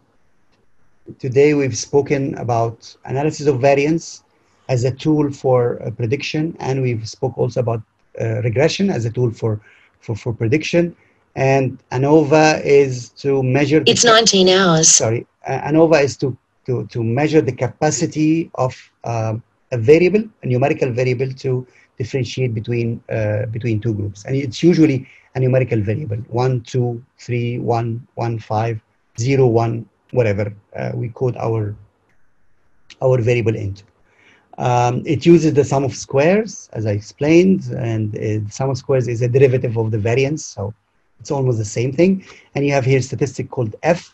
B: today we've spoken about analysis of variance as a tool for uh, prediction, and we've spoke also about uh, regression as a tool for, for, for prediction. And ANOVA is to measure.
C: It's 19 hours.
B: Sorry, ANOVA is to, to, to measure the capacity of um, a variable, a numerical variable, to differentiate between uh, between two groups. And it's usually a numerical variable: one, two, three, one, one, five, zero, one, whatever uh, we code our our variable into. Um, it uses the sum of squares, as I explained, and the sum of squares is a derivative of the variance, so it's almost the same thing. And you have here a statistic called f.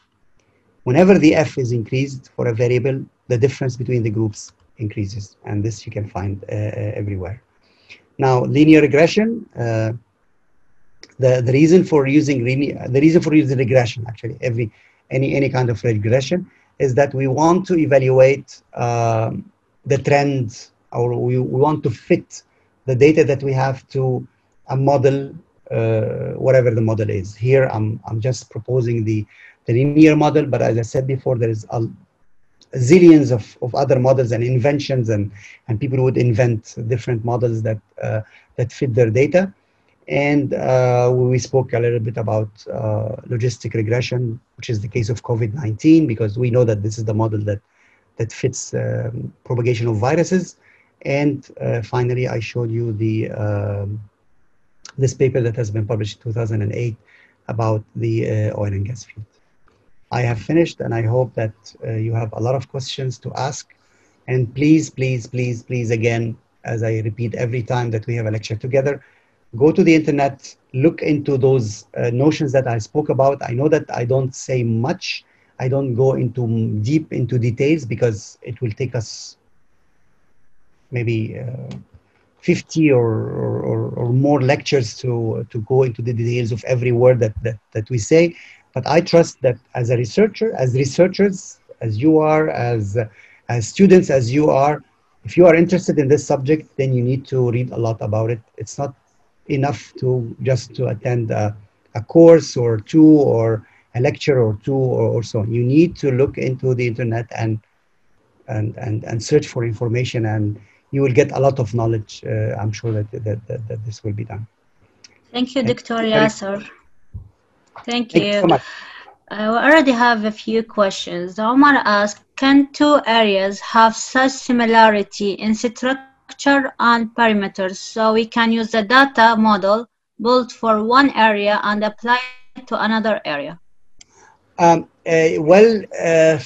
B: Whenever the f is increased for a variable, the difference between the groups increases, and this you can find uh, everywhere. Now, linear regression. Uh, the the reason for using linear, the reason for using regression actually every any any kind of regression is that we want to evaluate um, the trend or we, we want to fit the data that we have to a model uh, whatever the model is here i'm i'm just proposing the the linear model but as i said before there is a, zillions of, of other models and inventions and and people would invent different models that uh, that fit their data and uh, we spoke a little bit about uh, logistic regression, which is the case of COVID-19, because we know that this is the model that, that fits um, propagation of viruses. And uh, finally, I showed you the um, this paper that has been published in 2008 about the uh, oil and gas field. I have finished, and I hope that uh, you have a lot of questions to ask. And please, please, please, please, again, as I repeat every time that we have a lecture together, go to the internet, look into those uh, notions that I spoke about. I know that I don't say much. I don't go into deep into details because it will take us maybe uh, 50 or, or, or, more lectures to, to go into the details of every word that, that, that we say. But I trust that as a researcher, as researchers, as you are, as, as students, as you are, if you are interested in this subject, then you need to read a lot about it. It's not enough to just to attend a, a course or two or a lecture or two or, or so on. You need to look into the internet and and and, and search for information and you will get a lot of knowledge. Uh, I'm sure that, that, that, that, this will be done.
A: Thank you, Dr. Yasser. Thank you. Thank you so much. I already have a few questions. Omar asked, can two areas have such similarity in structure and parameters. So we can use the data model built for one area and apply it to another area.
B: Um, uh, well, uh,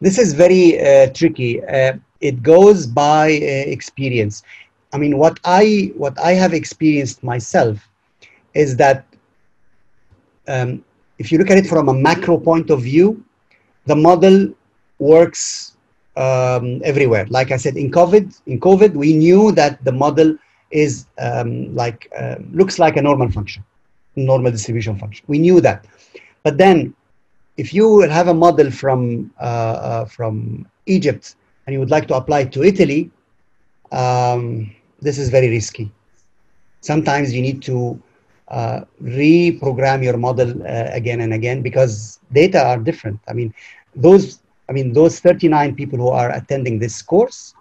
B: this is very uh, tricky. Uh, it goes by uh, experience. I mean, what I what I have experienced myself is that um, if you look at it from a macro point of view, the model works um, everywhere. Like I said, in COVID, in COVID, we knew that the model is um, like uh, looks like a normal function, normal distribution function. We knew that, but then if you have a model from uh, uh, from Egypt and you would like to apply it to Italy, um, this is very risky. Sometimes you need to uh, reprogram your model uh, again and again because data are different. I mean, those I mean, those 39 people who are attending this course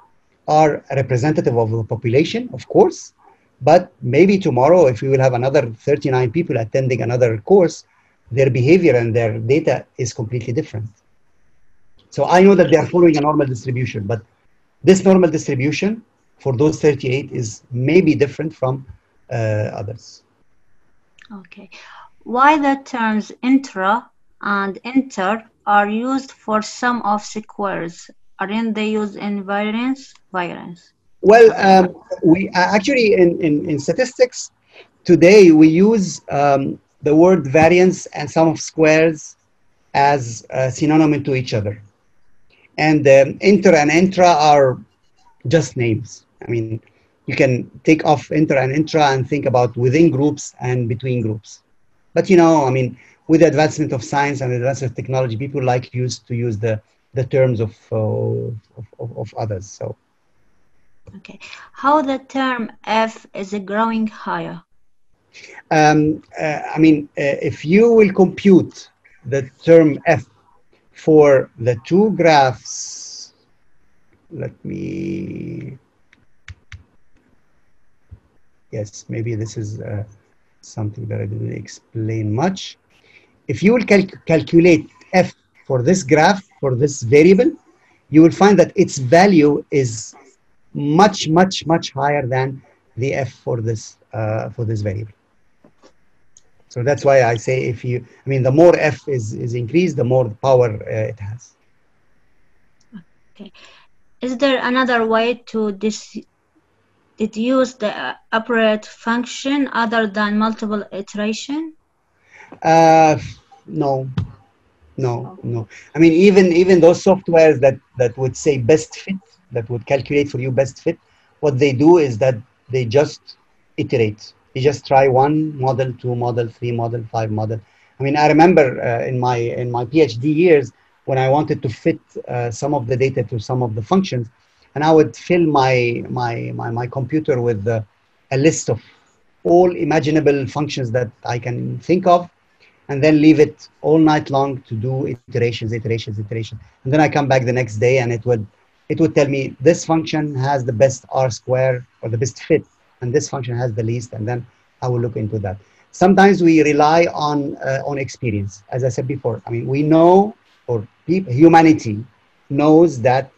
B: are representative of the population, of course, but maybe tomorrow, if we will have another 39 people attending another course, their behavior and their data is completely different. So I know that they are following a normal distribution, but this normal distribution for those 38 is maybe different from uh, others.
A: Okay. Why the terms intra and inter are used for sum of squares. Aren't they used in variance? Variance.
B: Well, um, we actually in, in, in statistics today we use um, the word variance and sum of squares as uh, synonym to each other. And um, inter and intra are just names. I mean, you can take off inter and intra and think about within groups and between groups. But you know, I mean, with the advancement of science and the advancement of technology, people like used to use the, the terms of, uh, of, of, of, others. So.
A: Okay. How the term F is growing higher?
B: Um, uh, I mean, uh, if you will compute the term F for the two graphs, let me, yes, maybe this is uh, something that I didn't explain much if you will cal calculate f for this graph, for this variable, you will find that its value is much, much, much higher than the f for this uh, for this variable. So that's why I say if you, I mean, the more f is is increased, the more power uh, it has.
A: Okay. Is there another way to dis deduce the operate function other than multiple iteration?
B: Uh, no, no, no. I mean, even even those softwares that that would say best fit, that would calculate for you best fit, what they do is that they just iterate. They just try one model, two model, three model, five model. I mean, I remember uh, in my in my PhD years when I wanted to fit uh, some of the data to some of the functions, and I would fill my my my, my computer with uh, a list of all imaginable functions that I can think of, and then leave it all night long to do iterations, iterations, iterations. And then I come back the next day, and it would it would tell me this function has the best R square or the best fit, and this function has the least, and then I will look into that. Sometimes we rely on uh, on experience, as I said before. I mean, we know, or people, humanity knows that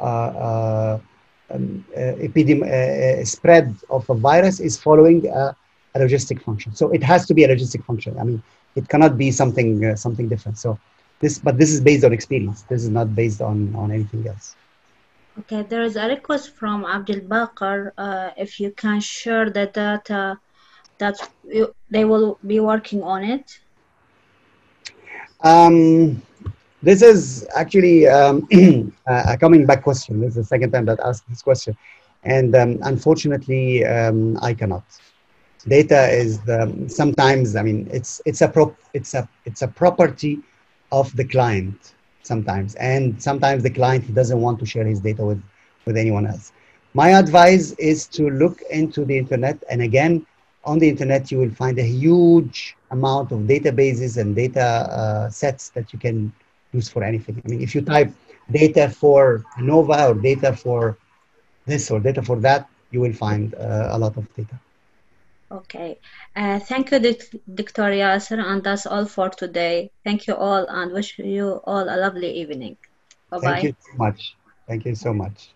B: um, uh, epidem- uh, spread of a virus is following a, a, logistic function. So it has to be a logistic function. I mean, it cannot be something uh, something different. So this, but this is based on experience. This is not based on on anything else.
A: Okay, there is a request from Abdul Bakr. Uh, if you can share the data that you, they will be working on it.
B: Um, this is actually um, [clears throat] a coming back question. This is the second time that I asked this question. And um, unfortunately, um, I cannot. Data is um, sometimes, I mean, it's, it's, a prop, it's, a, it's a property of the client sometimes. And sometimes the client doesn't want to share his data with, with anyone else. My advice is to look into the internet. And again, on the internet, you will find a huge amount of databases and data uh, sets that you can use for anything. I mean, if you type data for ANOVA or data for this or data for that, you will find uh, a lot of data.
A: Okay. Uh, thank you, Dr. Yasser, and that's all for today. Thank you all and wish you all a lovely evening. Bye-bye.
B: Thank you so much. Thank you so much.